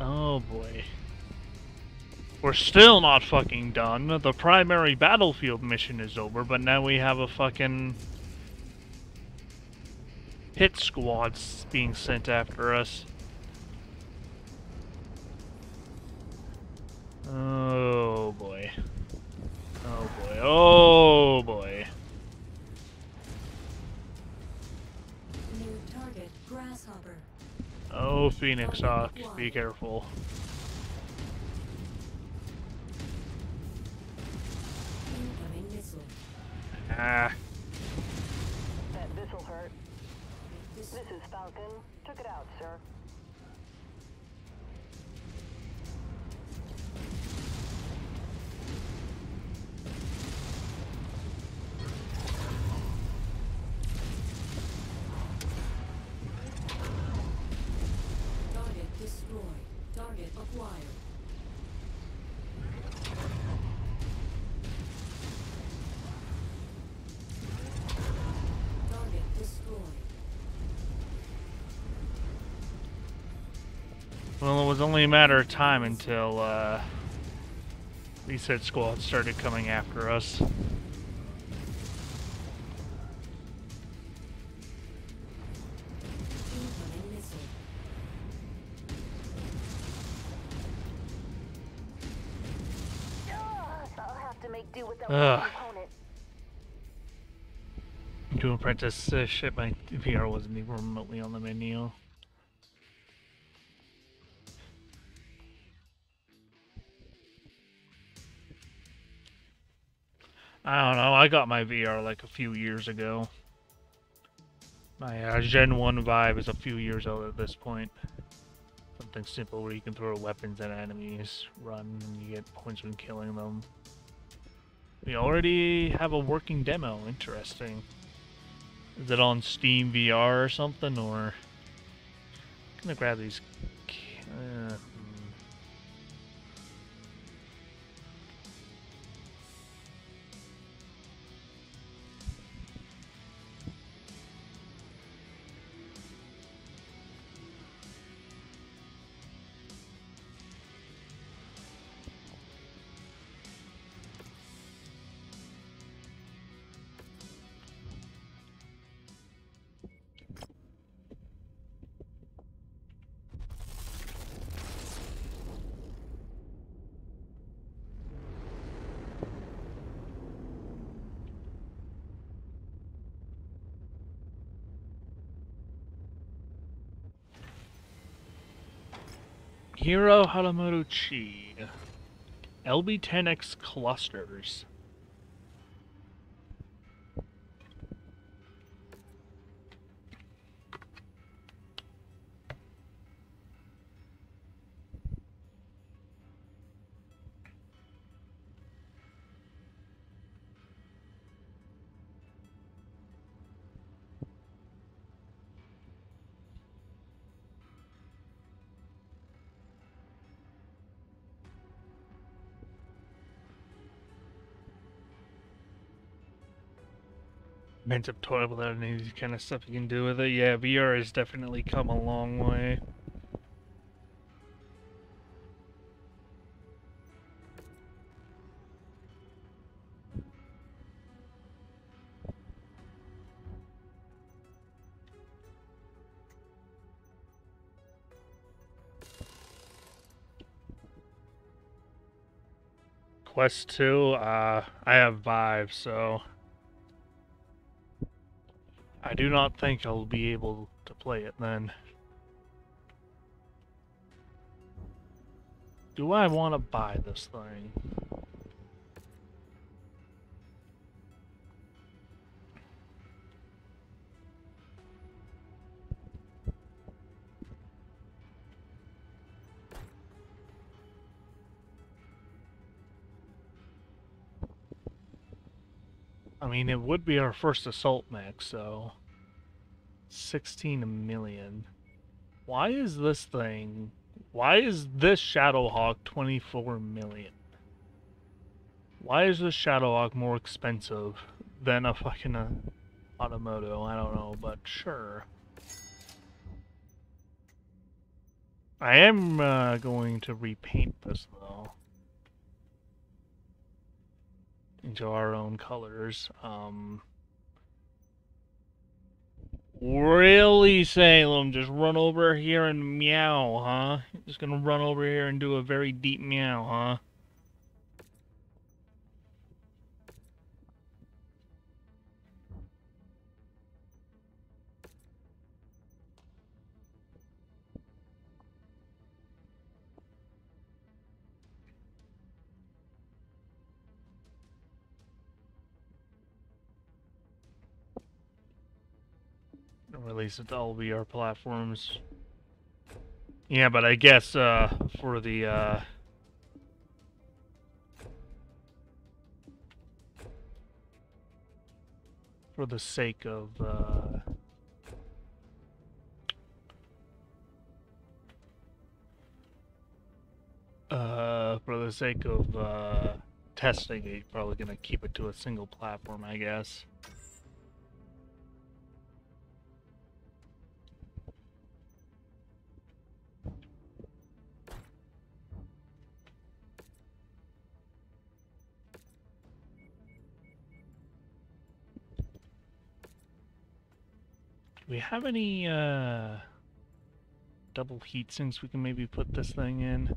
Oh boy. We're still not fucking done. The primary battlefield mission is over, but now we have a fucking hit squads being sent after us. Phoenix uh, Hawk, be careful. Well, it was only a matter of time until uh, these hit squads started coming after us. Incoming missile. I'll have to make do with that Ugh. To apprentice uh, shit, my VR wasn't even remotely on the menu. I don't know. I got my VR like a few years ago. My uh, Gen 1 Vive is a few years old at this point. Something simple where you can throw weapons at enemies, run, and you get points when killing them. We already have a working demo. Interesting. Is it on Steam VR or something, or... I'm gonna grab these... Uh, Hero Hatamoto-Chi. LB10X clusters. Meant up toilet and any kind of stuff you can do with it. Yeah, VR has definitely come a long way. Quest 2, uh, I have Vive, so I do not think I'll be able to play it then. Do I want to buy this thing? I mean, it would be our first assault mech, so... 16 million. Why is this thing... Why is this Shadowhawk 24 million? Why is this Shadowhawk more expensive than a fucking uh, Hatamoto? I don't know, but sure. I am uh, going to repaint this, though. into our own colors. Um, really, Salem? Just run over here and meow, huh? Just gonna run over here and do a very deep meow, huh? Release it to all VR platforms. Yeah, but I guess uh, for the uh, for the sake of uh, uh, for the sake of uh, testing, you're probably gonna keep it to a single platform, I guess. Have any uh, double heat sinks we can maybe put this thing in?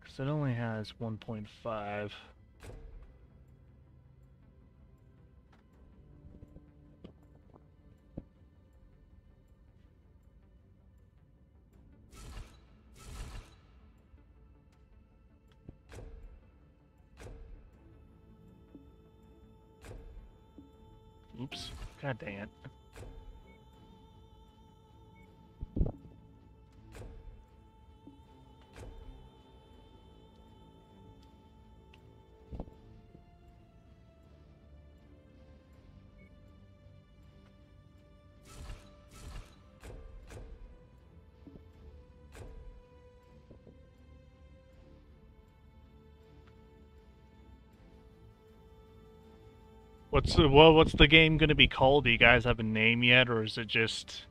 Because it only has 1.5. Oops. God dang it. What's the, well, what's the game going to be called? Do you guys have a name yet, or is it just,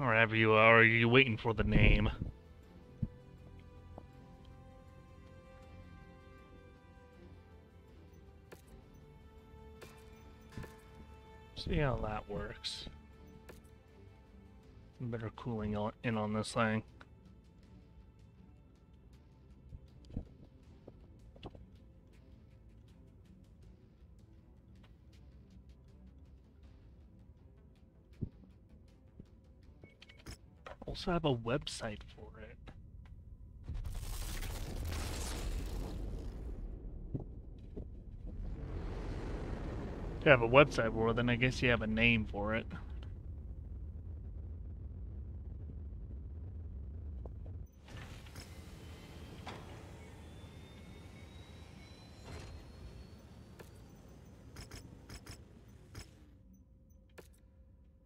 or have you, or are you waiting for the name? See how that works. Better cooling in on this thing. Also have a website for it. You have a website for it, then I guess you have a name for it.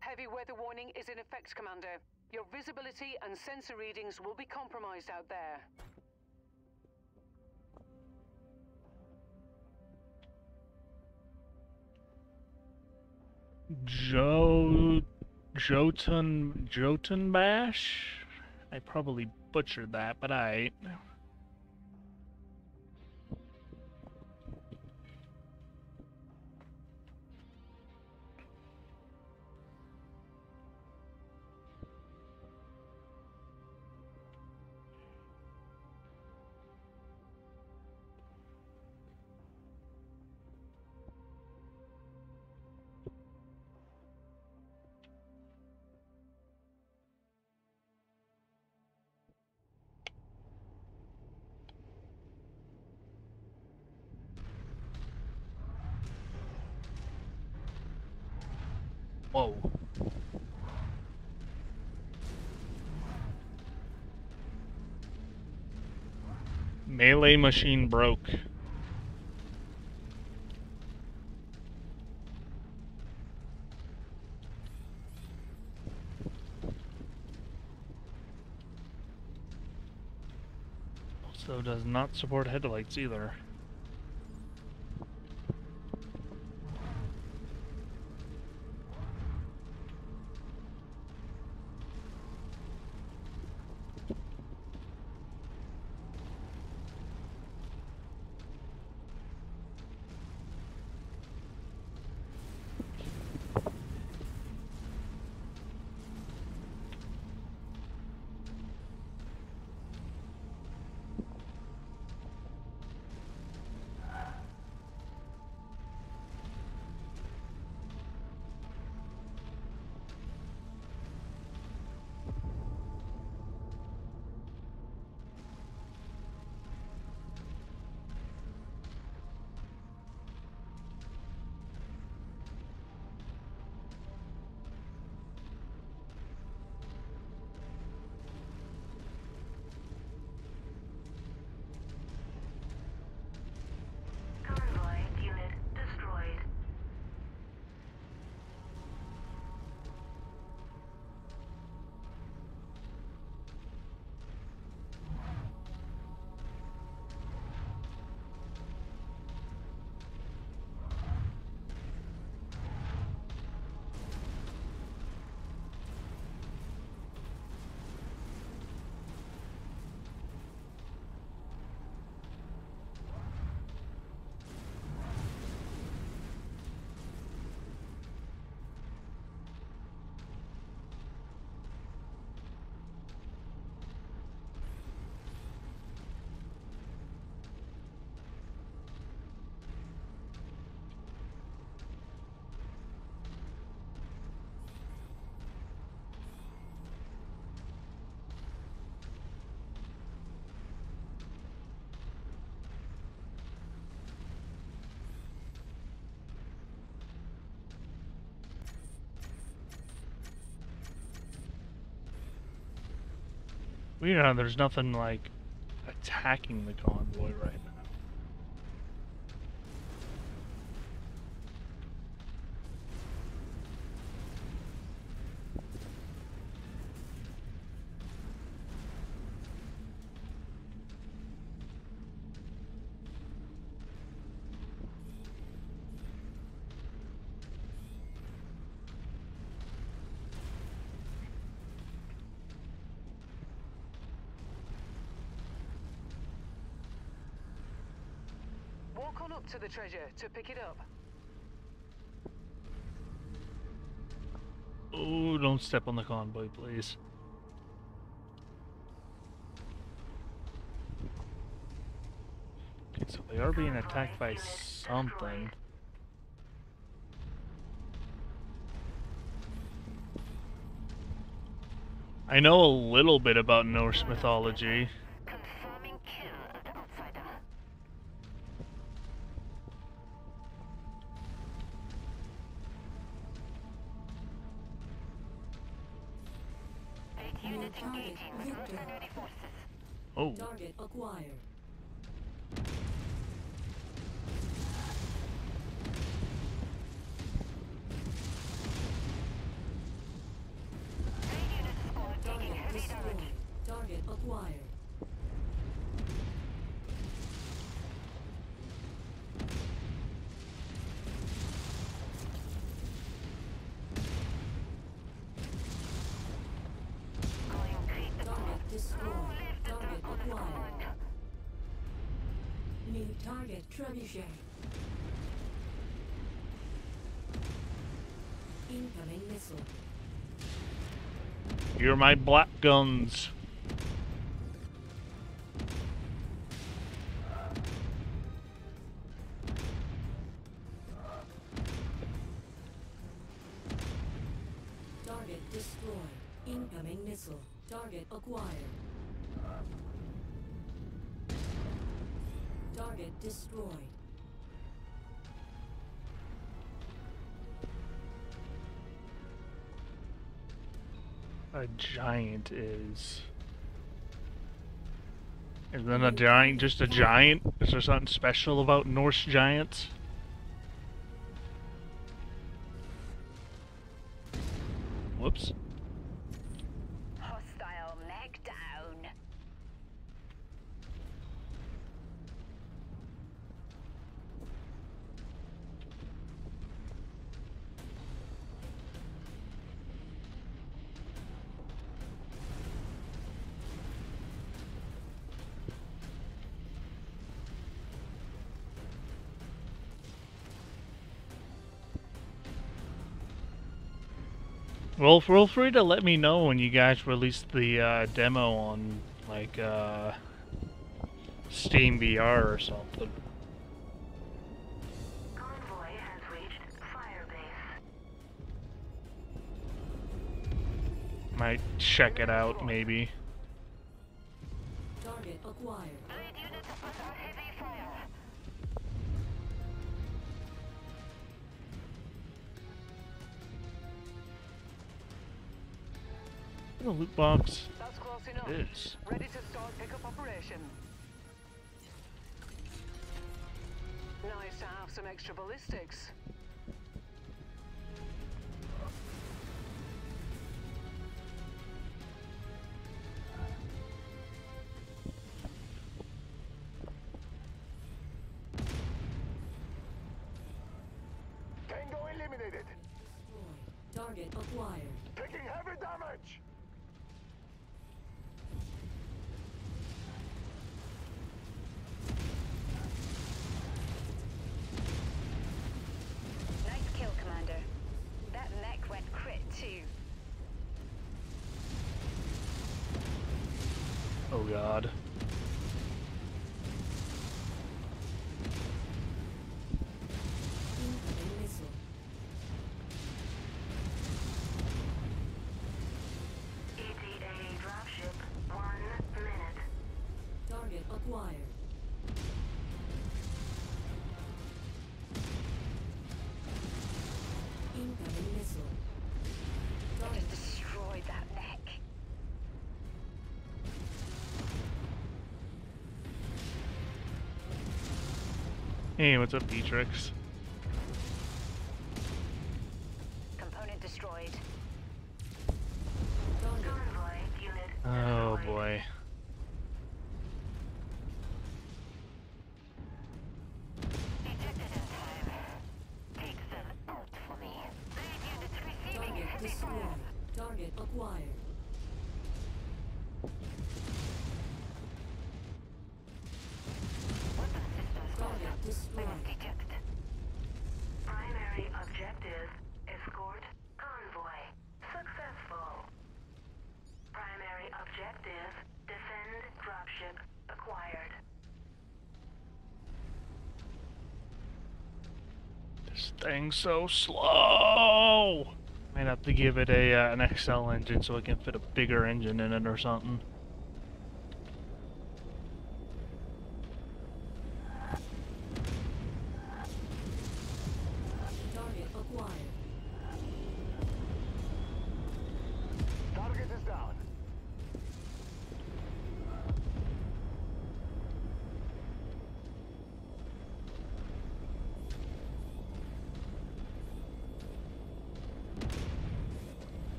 Heavy weather warning is in effect, Commander. Your visibility and sensor readings will be compromised out there. Joe Jotun Jotunbash? I probably butchered that, but I Melee machine broke. Also does not support headlights either. Weird know there's nothing like attacking the convoy right now. up to the treasure to pick it up. Oh, don't step on the convoy, please. Okay, so they are being attacked by something. I know a little bit about Norse mythology. You're my black guns. is... Is then a giant just a giant? Is there something special about Norse giants? Well, feel free to let me know when you guys release the uh, demo on, like, uh, Steam VR or something. Might check it out, maybe. Target acquired. In a loot box. That's close enough. It is. Ready to start pickup operation. Nice to have some extra ballistics. Hey, what's up, Beatrix? so slow. Might have to give it a uh, an XL engine so it can fit a bigger engine in it or something.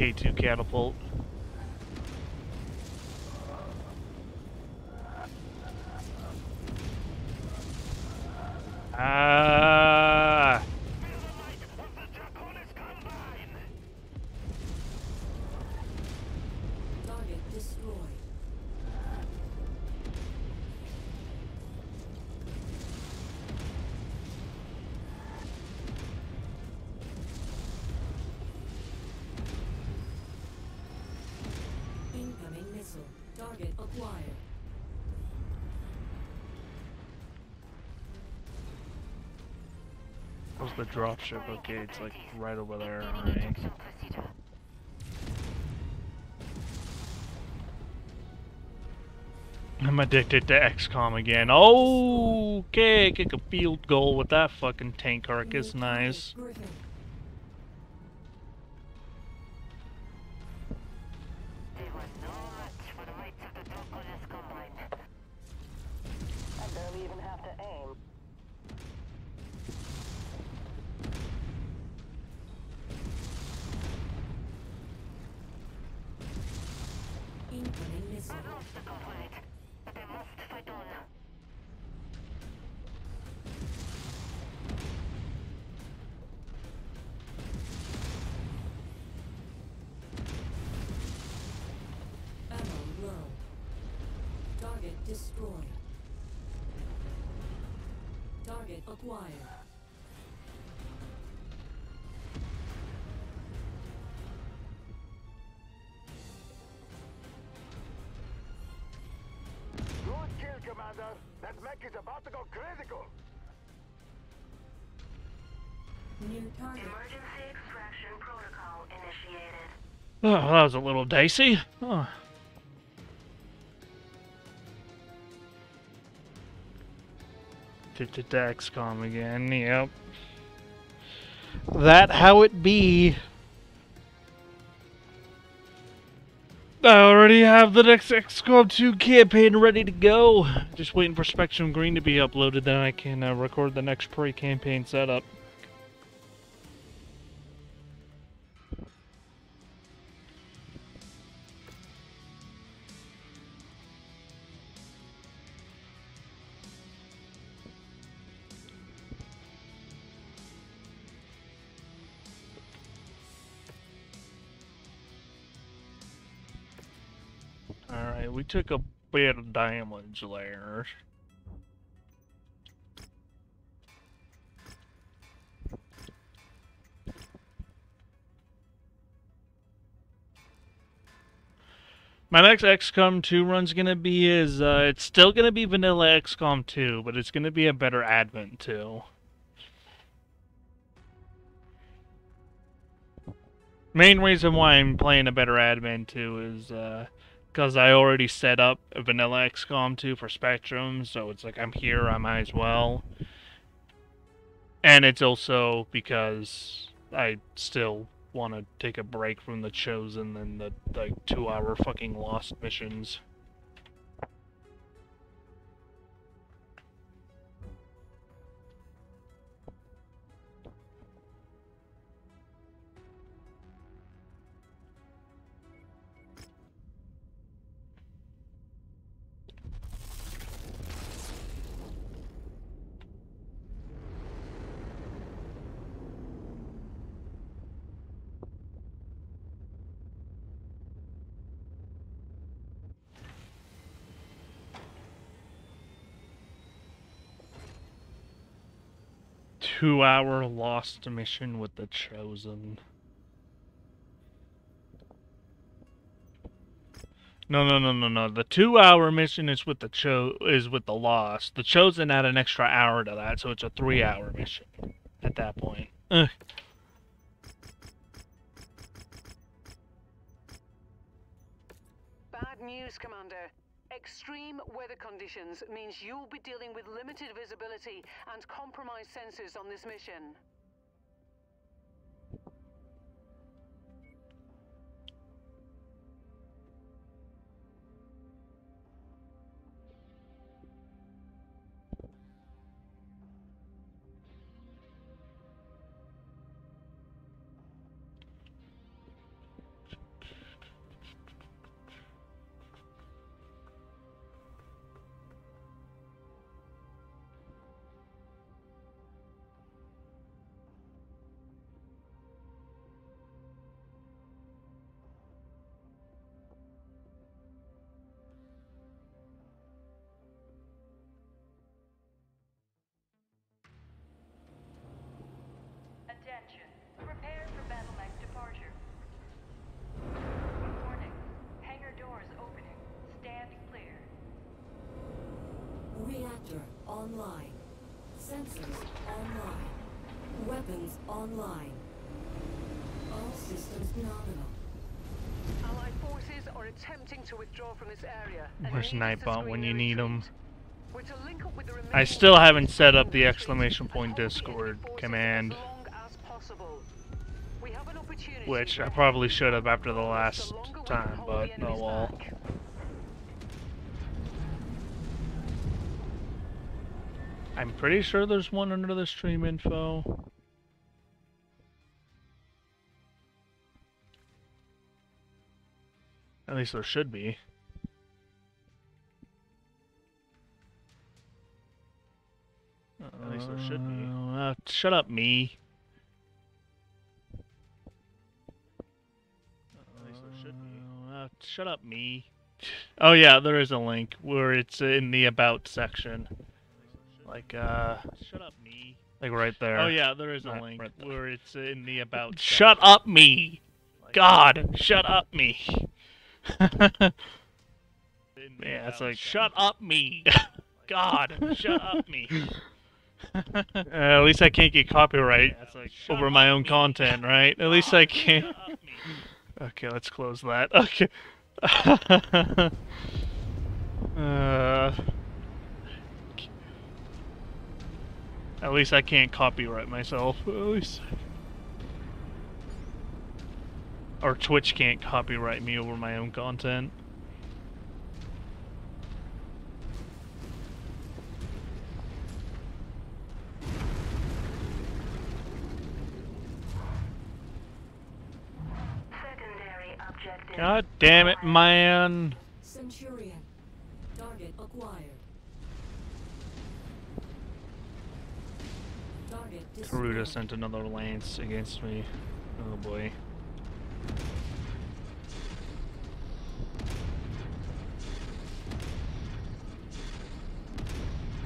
K2 catapult. The dropship? Okay, it's like right over there, alright. I'm addicted to XCOM again. Okay, kick a field goal with that fucking tank carcass. Nice. Missile. Lost the component, but they must fight on. Ammo. Target destroyed. Target acquired. That is about to go critical. New target. Emergency extraction protocol initiated. Oh, that was a little dicey. Oh. Did to XCOM again, yep. That how it be. I already have the next XCOM 2 campaign ready to go. Just waiting for Spectrum Green to be uploaded, then I can uh, record the next pre-campaign setup. Took a bit of damage there. My next XCOM 2 run's gonna be is, uh, it's still gonna be vanilla XCOM 2, but it's gonna be a better Advent 2. Main reason why I'm playing a better Advent 2 is, uh, because I already set up a vanilla XCOM 2 for Spectrum, so it's like I'm here, I might as well. And it's also because I still want to take a break from the Chosen and the like two hour fucking Lost missions. Two hour Lost mission with the Chosen. No, no, no, no, no. The two-hour mission is with the cho is with the Lost. The Chosen add an extra hour to that, so it's a three-hour mission at that point. Ugh. Bad news, Commander. Extreme weather conditions means you'll be dealing with limited visibility and compromised sensors on this mission. Reactor online. Sensors online. Weapons online. All systems nominal. Allied forces are attempting to withdraw from this area. Where's need Nightbot when you need retreat. We're to link up with the I still haven't set up the exclamation point Discord command. as long as possible. We have an opportunity Which I probably help should have after the the last longer we can time, but no oh enemies well. back. I'm pretty sure there's one under the stream info. At least there should be. At least there should be. Uh, shut up, me. At least there should be. Uh, shut up, me. Oh yeah, there is a link where it's in the about section. Like uh shut up me. Like right there. Oh yeah, there is a Right- link right where it's in the about Shut up me. God, shut up me. yeah, it's like shut up me. God, shut up me. Uh, at least I can't get copyright over my own content, right? At least I can't. Okay, let's close that. Okay. uh, at least I can't copyright myself. At least. Or Twitch can't copyright me over my own content. God damn it, man. Centurion. Target acquired. Destroyed. sent another lance against me. Oh boy.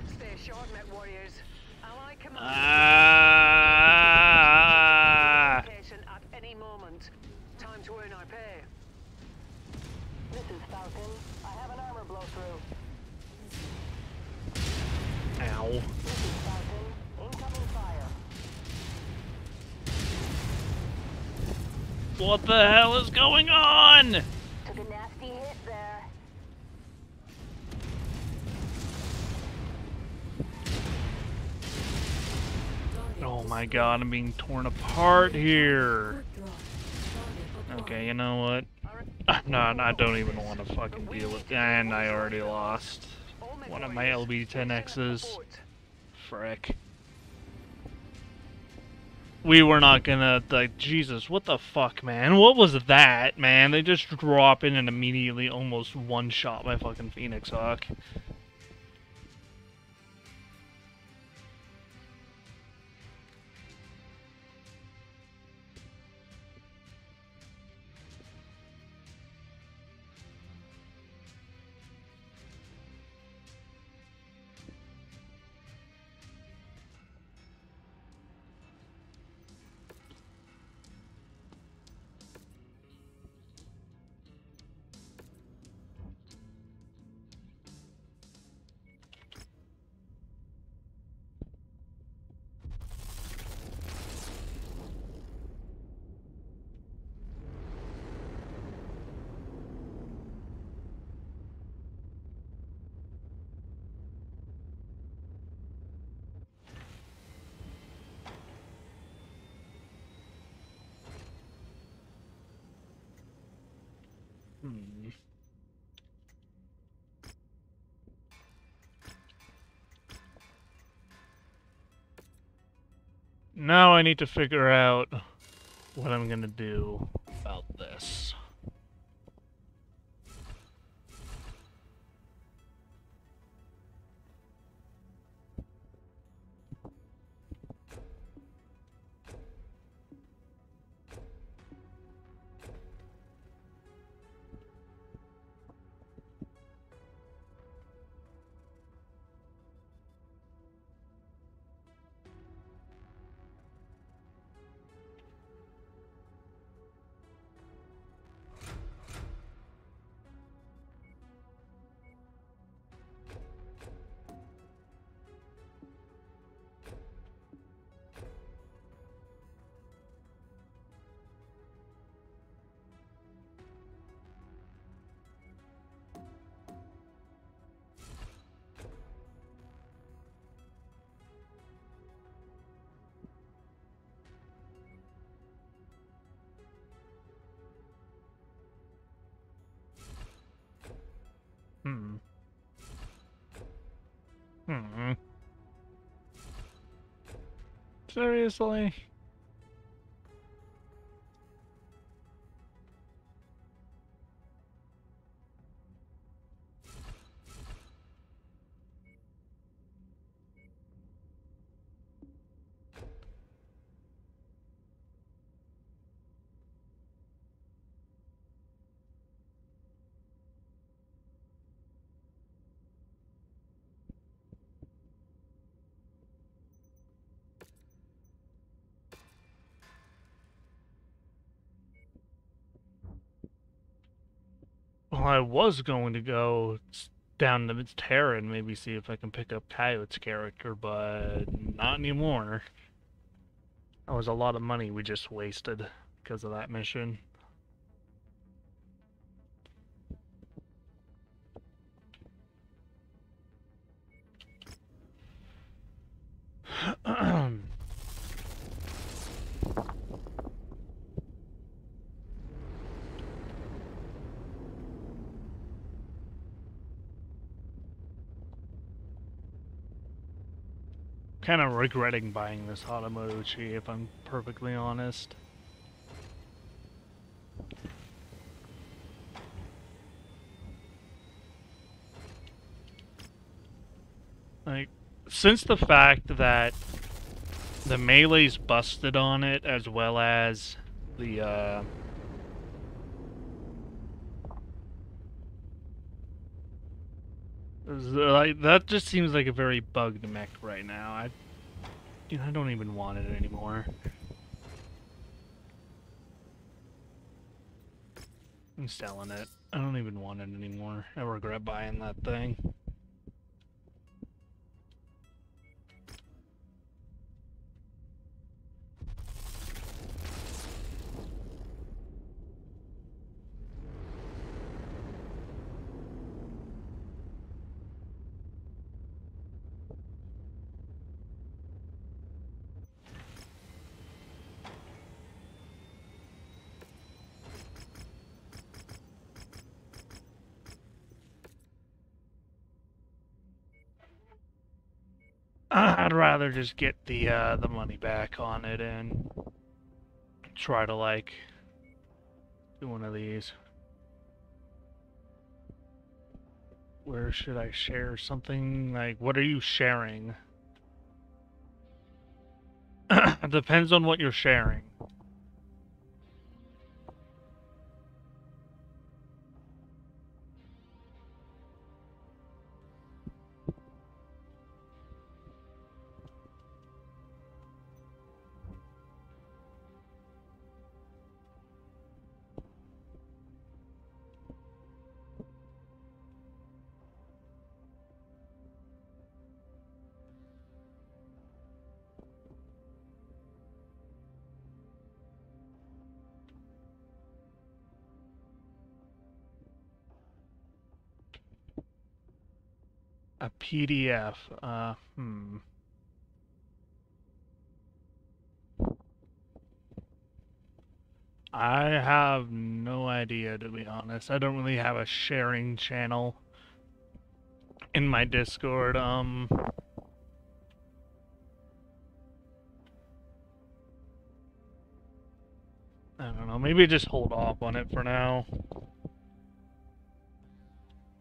Stay What the hell is going on? Took a nasty hit there. Oh my god, I'm being torn apart here. Quickdraw. Target acquired. Okay, you know what? I'm not, I don't even want to fucking deal with And I already lost one of my Warriors, send up LB-10Xs. Frick. We were not gonna, like, Jesus, what the fuck, man? What was that, man? They just drop in and immediately almost one-shot my fucking Phoenix Hawk. Now I need to figure out what I'm gonna do about this. Seriously? I was going to go down to Terra and maybe see if I can pick up Coyote's character, but not anymore. That was a lot of money we just wasted because of that mission. Kind of regretting buying this Hatamoto-Chi, if I'm perfectly honest. Like, since the fact that the melee's busted on it, as well as the, uh... is, uh, Like, uh, that just seems like a very bugged mech right now. I, know, I don't even want it anymore. I'm selling it. I don't even want it anymore. I regret buying that thing. I'd rather just get the uh, the money back on it and try to like do one of these. Where should I share something? Like, what are you sharing? depends on what you're sharing. PDF. Uh, hmm. I have no idea to be honest. I don't really have a sharing channel in my Discord. Um I don't know. Maybe just hold off on it for now.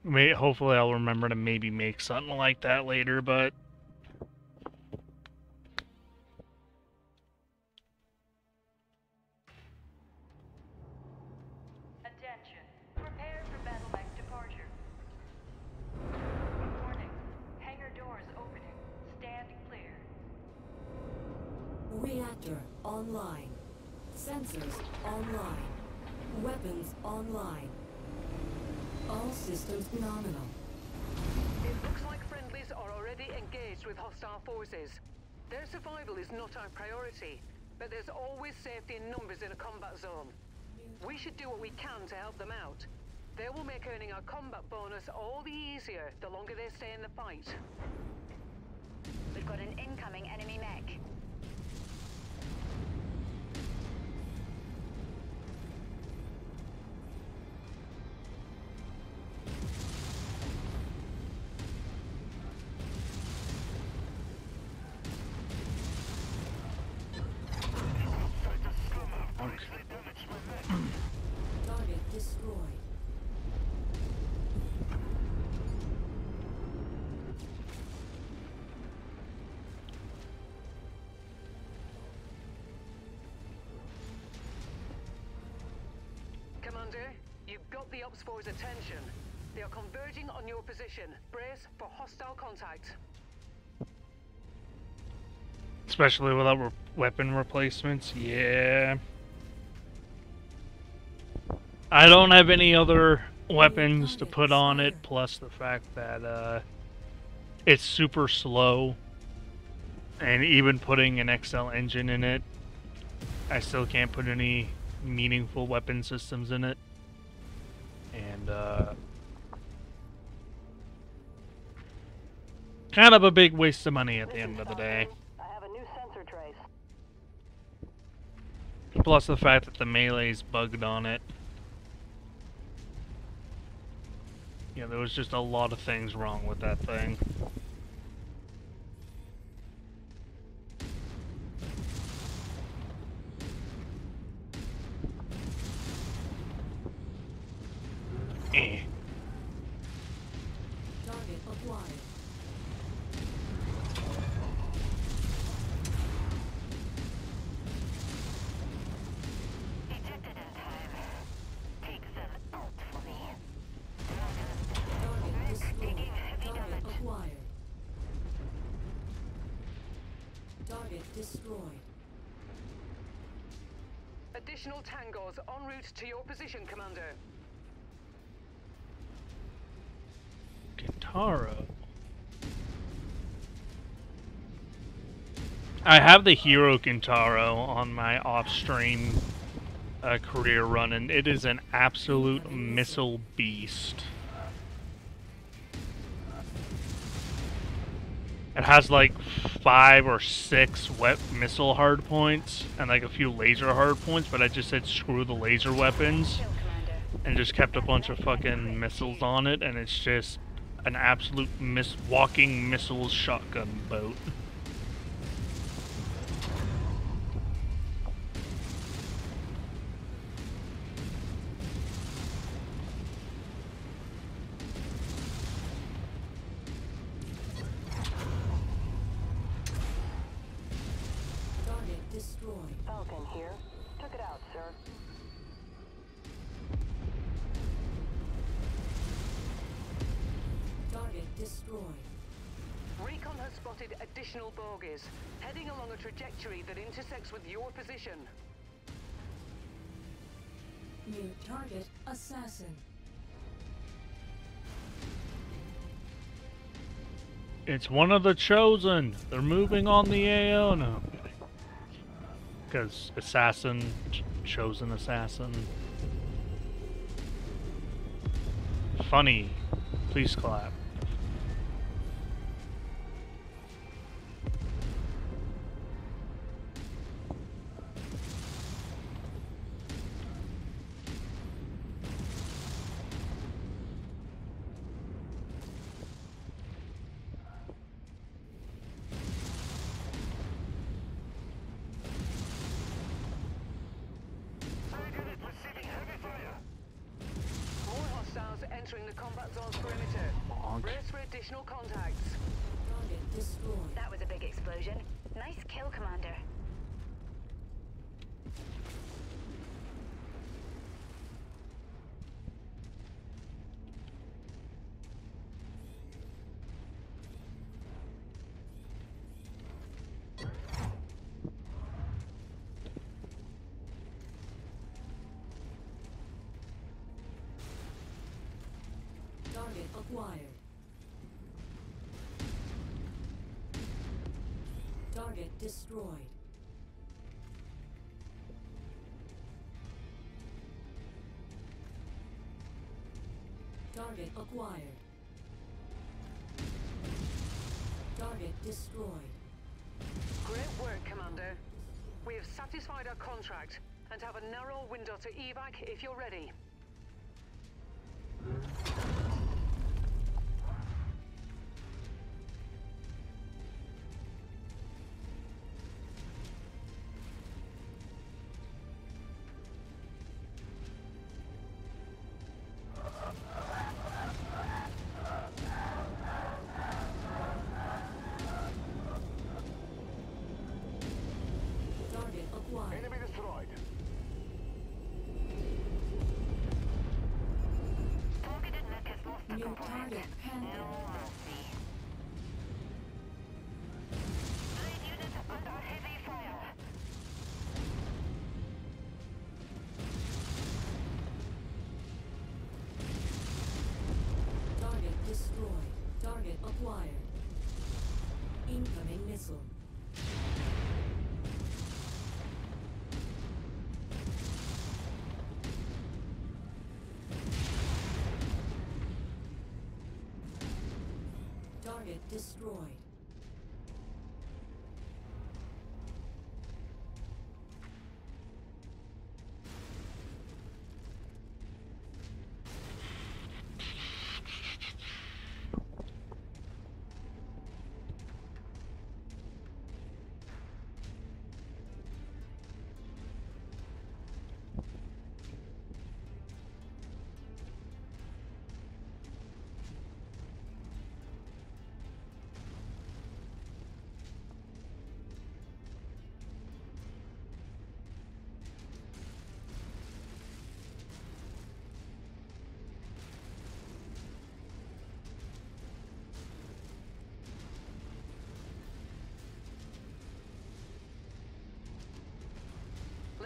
May hopefully I'll remember to maybe make something like that later, but Attention. Prepare for battle departure. Warning. Hangar doors opening. Stand clear. Reactor online. Sensors online. Weapons online. All systems nominal. It looks like friendlies are already engaged with hostile forces. Their survival is not our priority, but there's always safety in numbers in a combat zone. We should do what we can to help them out. They will make earning our combat bonus all the easier the longer they stay in the fight. We've got an incoming enemy mech. You've got the OpFor's attention. They are converging on your position. Brace for hostile contact. especially without re- weapon replacements. Yeah. I don't have any other weapons to put on it, plus the fact that uh, it's super slow. And even putting an XL engine in it, I still can't put any meaningful weapon systems in it. And, uh, kind of a big waste of money at the end of the day. I have a new sensor trace. Plus the fact that the melee's bugged on it. Yeah, there was just a lot of things wrong with that thing. Acquired. Target destroyed. Additional tangos en route to your position, Commander. Kintaro. I have the hero Kintaro on my off-stream uh, career run, and it is an absolute missile beast. It has like five or six wet missile hard points and like a few laser hard points, but I just said screw the laser weapons and just kept a bunch of fucking missiles on it, and it's just an absolute miss walking missiles shotgun boat. It's one of the chosen. They're moving on the AO. No, because assassin, ch- chosen assassin. Funny. Please clap. Entering the combat zone's perimeter. Bonk. Brace for additional contacts. Target destroyed. That was a big explosion. Nice kill, Commander. Acquired. Target destroyed. Target acquired. Target destroyed. Great work, Commander. We have satisfied our contract and have a narrow window to evac if you're ready. Target destroyed.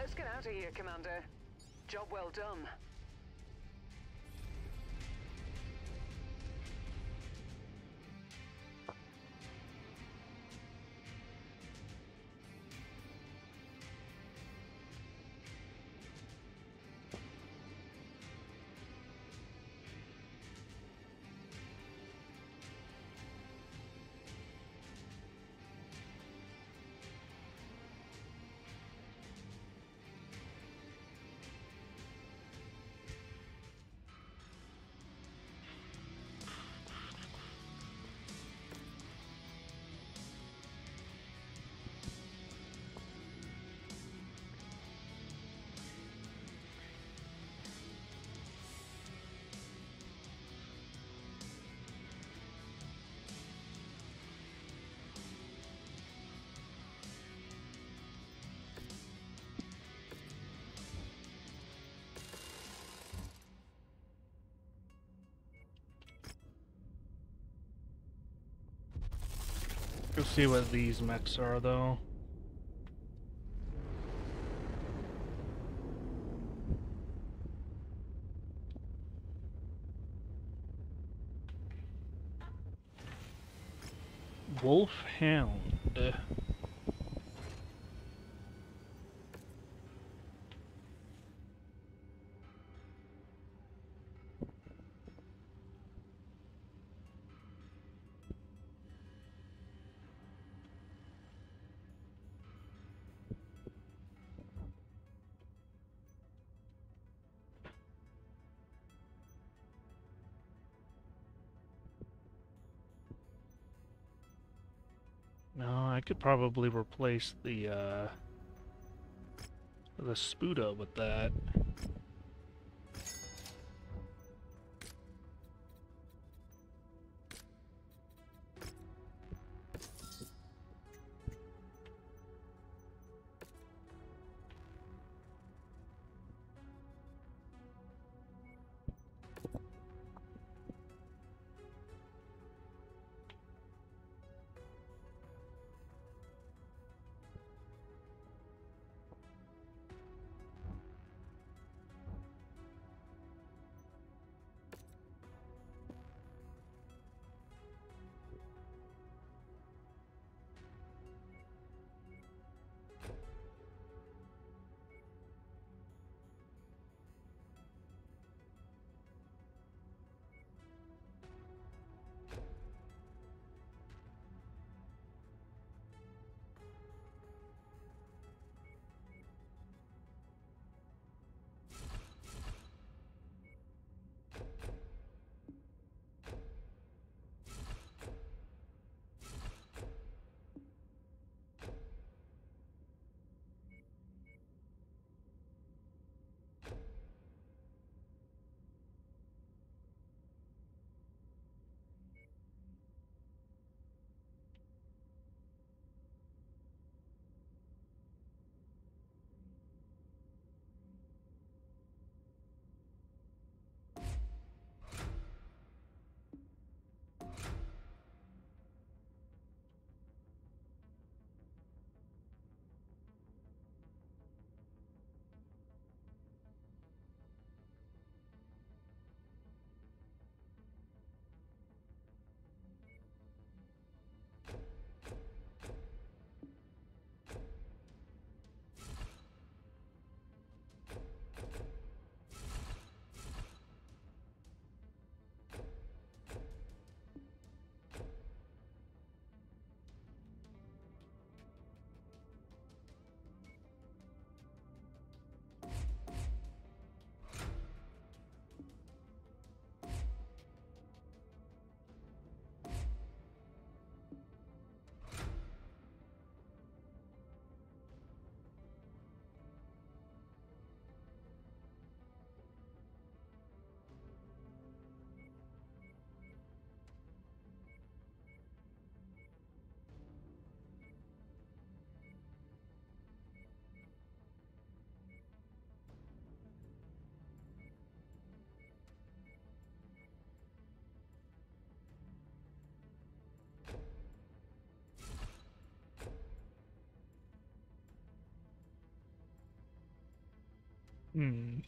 Let's get out of here, Commander. Job well done. Go see what these mechs are, though. Wolfhound. I could probably replace the uh the Spider with that. Hmm.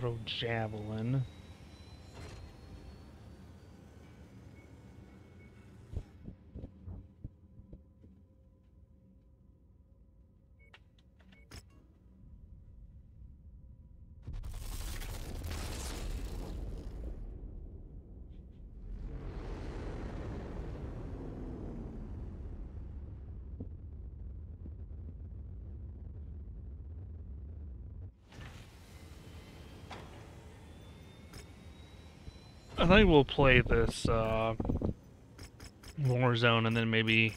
You javelin. I think we'll play this uh, Warzone and then maybe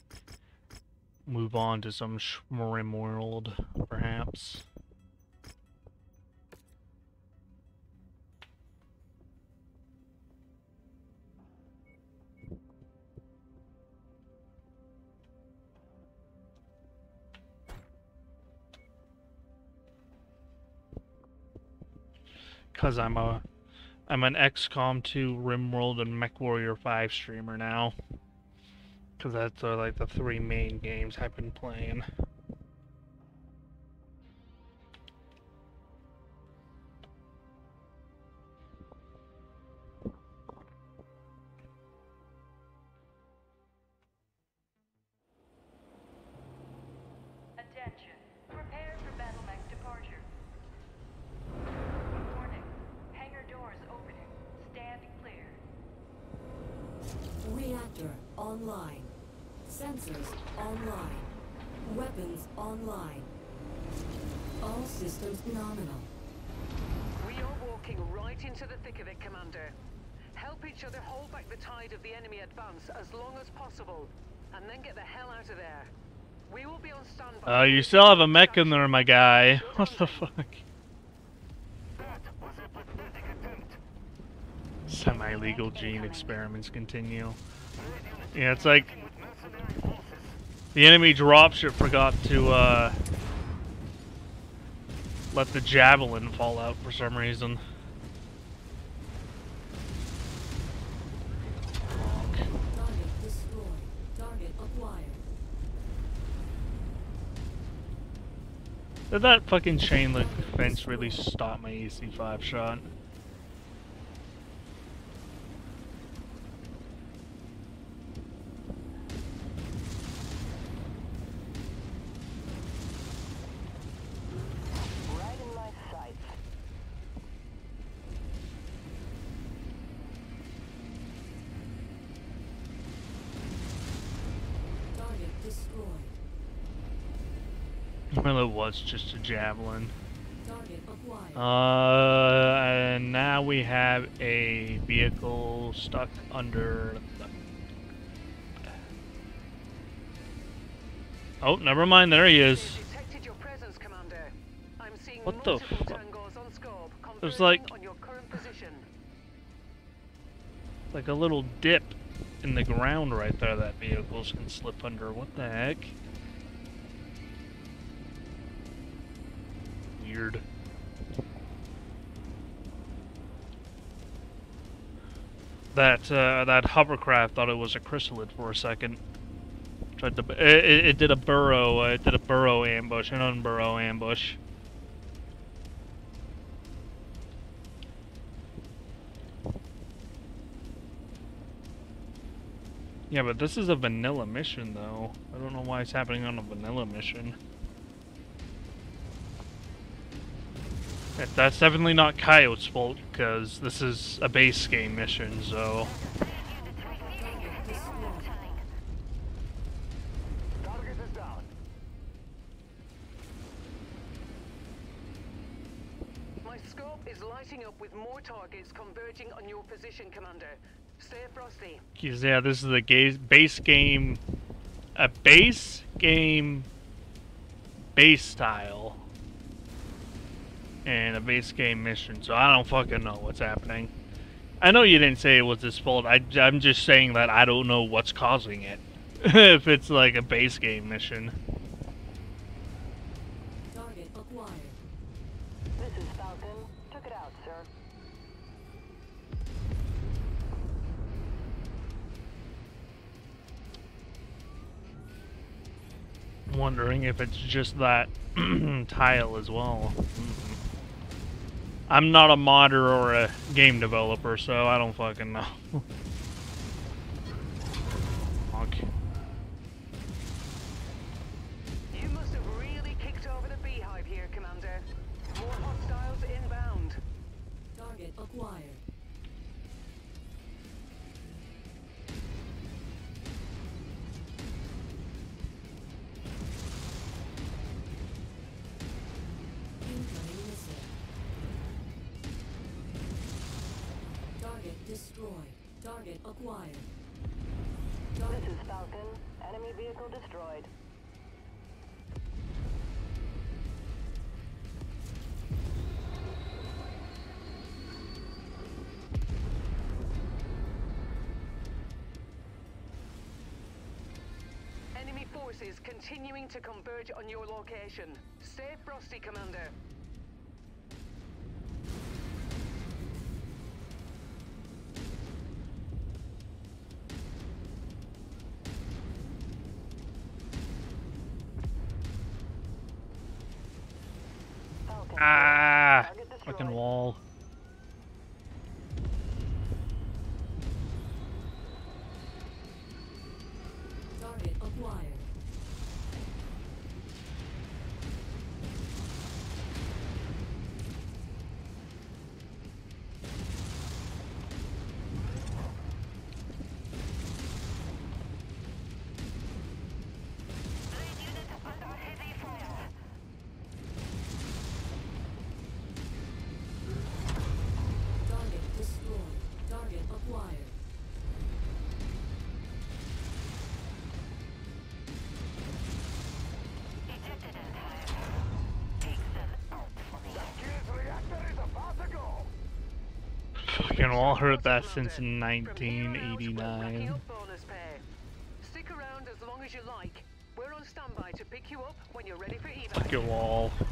move on to some RimWorld, perhaps. Cause I'm a I'm an XCOM 2, RimWorld, and MechWarrior 5 streamer now. Because that's uh, like the three main games I've been playing. You still have a mech in there, my guy. What the fuck? Semi-legal gene experiments continue. Yeah, it's like the enemy dropship forgot to uh, let the javelin fall out for some reason. Target destroyed. Target acquired. Did that fucking chain link fence really stop my AC5 shot? It was just a javelin. Uh, and now we have a vehicle stuck under. The... Oh, never mind. There he is. Presence, Commander. I'm seeing What the multiple fu- tangos There's like- on your current position. Like a little dip in the ground right there. That vehicles can slip under. What the heck? Weird. That uh, that hovercraft thought it was a chrysalid for a second. Tried to. it, it did a burrow. Uh, it did a burrow ambush, an unburrow ambush. Yeah, but this is a vanilla mission, though. I don't know why it's happening on a vanilla mission. That's definitely not Coyote's fault, because this is a base game mission, so... Target destroyed. Target is down. My scope is lighting up with more targets converging on your position, Commander. Stay frosty. 'Cause, yeah, this is a ga- base game, a base game, base style, and a base game mission. So I don't fucking know what's happening. I know you didn't say it was his fault. I, I'm just saying that I don't know what's causing it. if it's like a base game mission. Target acquired. This is Falcon. Took it out, sir. wondering if it's just that tile as well. Mm. I'm not a modder or a game developer, so I don't fucking know. continuing to converge on your location. Stay frosty, Commander. Wall heard that since From here out, we're racking 1989. up bonus. Stick around as long as you like. We're on standby to pick you up when you're ready for evac. Fucking wall. Man,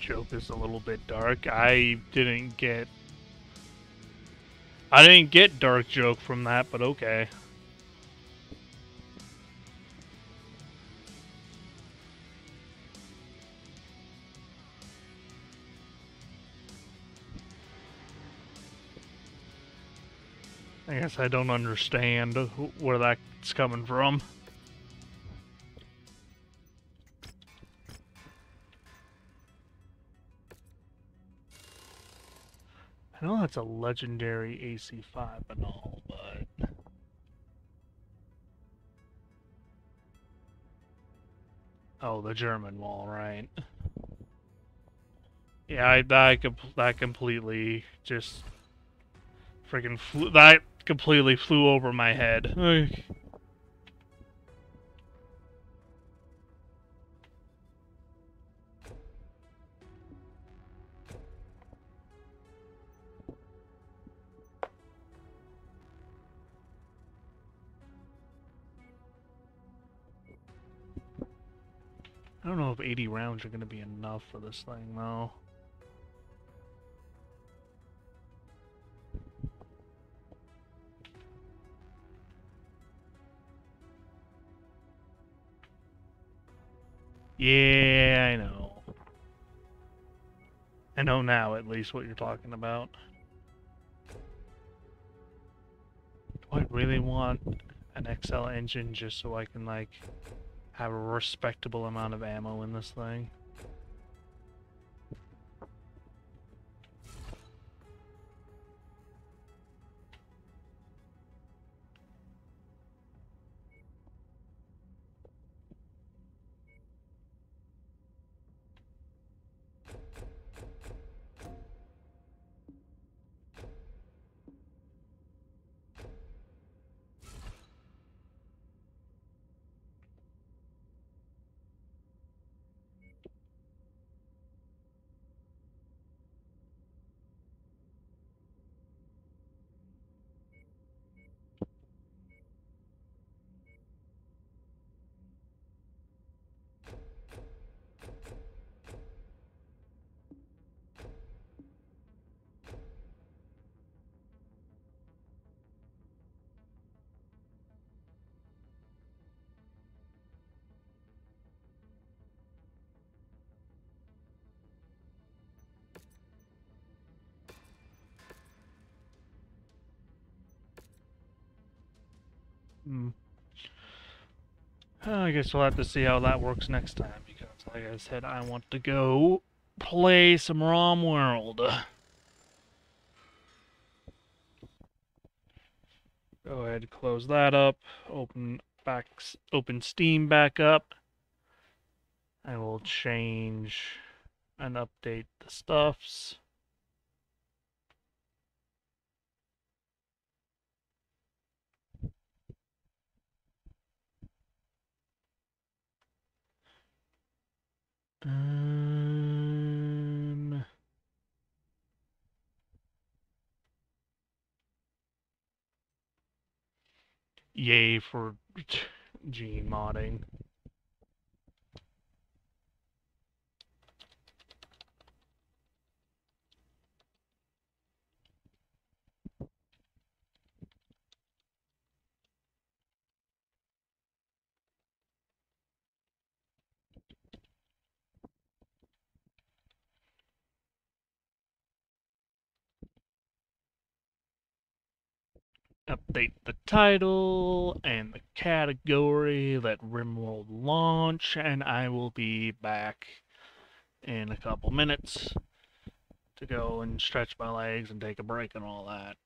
Joke is a little bit dark. I didn't get. I didn't get dark joke from that, but okay. I guess I don't understand where that's coming from. That's a legendary AC5 and all, but. Oh, the German wall, right? Yeah, I, that, that completely just freaking flew. That completely flew over my head. Are going to be enough for this thing, though. Yeah, I know. I know now, at least, what you're talking about. Do I really want an XL engine just so I can, like, have a respectable amount of ammo in this thing? Hmm. I guess we'll have to see how that works next time because, like I said, I want to go play some RimWorld. Go ahead, close that up. Open back, open Steam back up. I will change and update the stuffs. Um, yay for gene modding. Update the title and the category, let RimWorld launch, and I will be back in a couple minutes to go and stretch my legs and take a break and all that.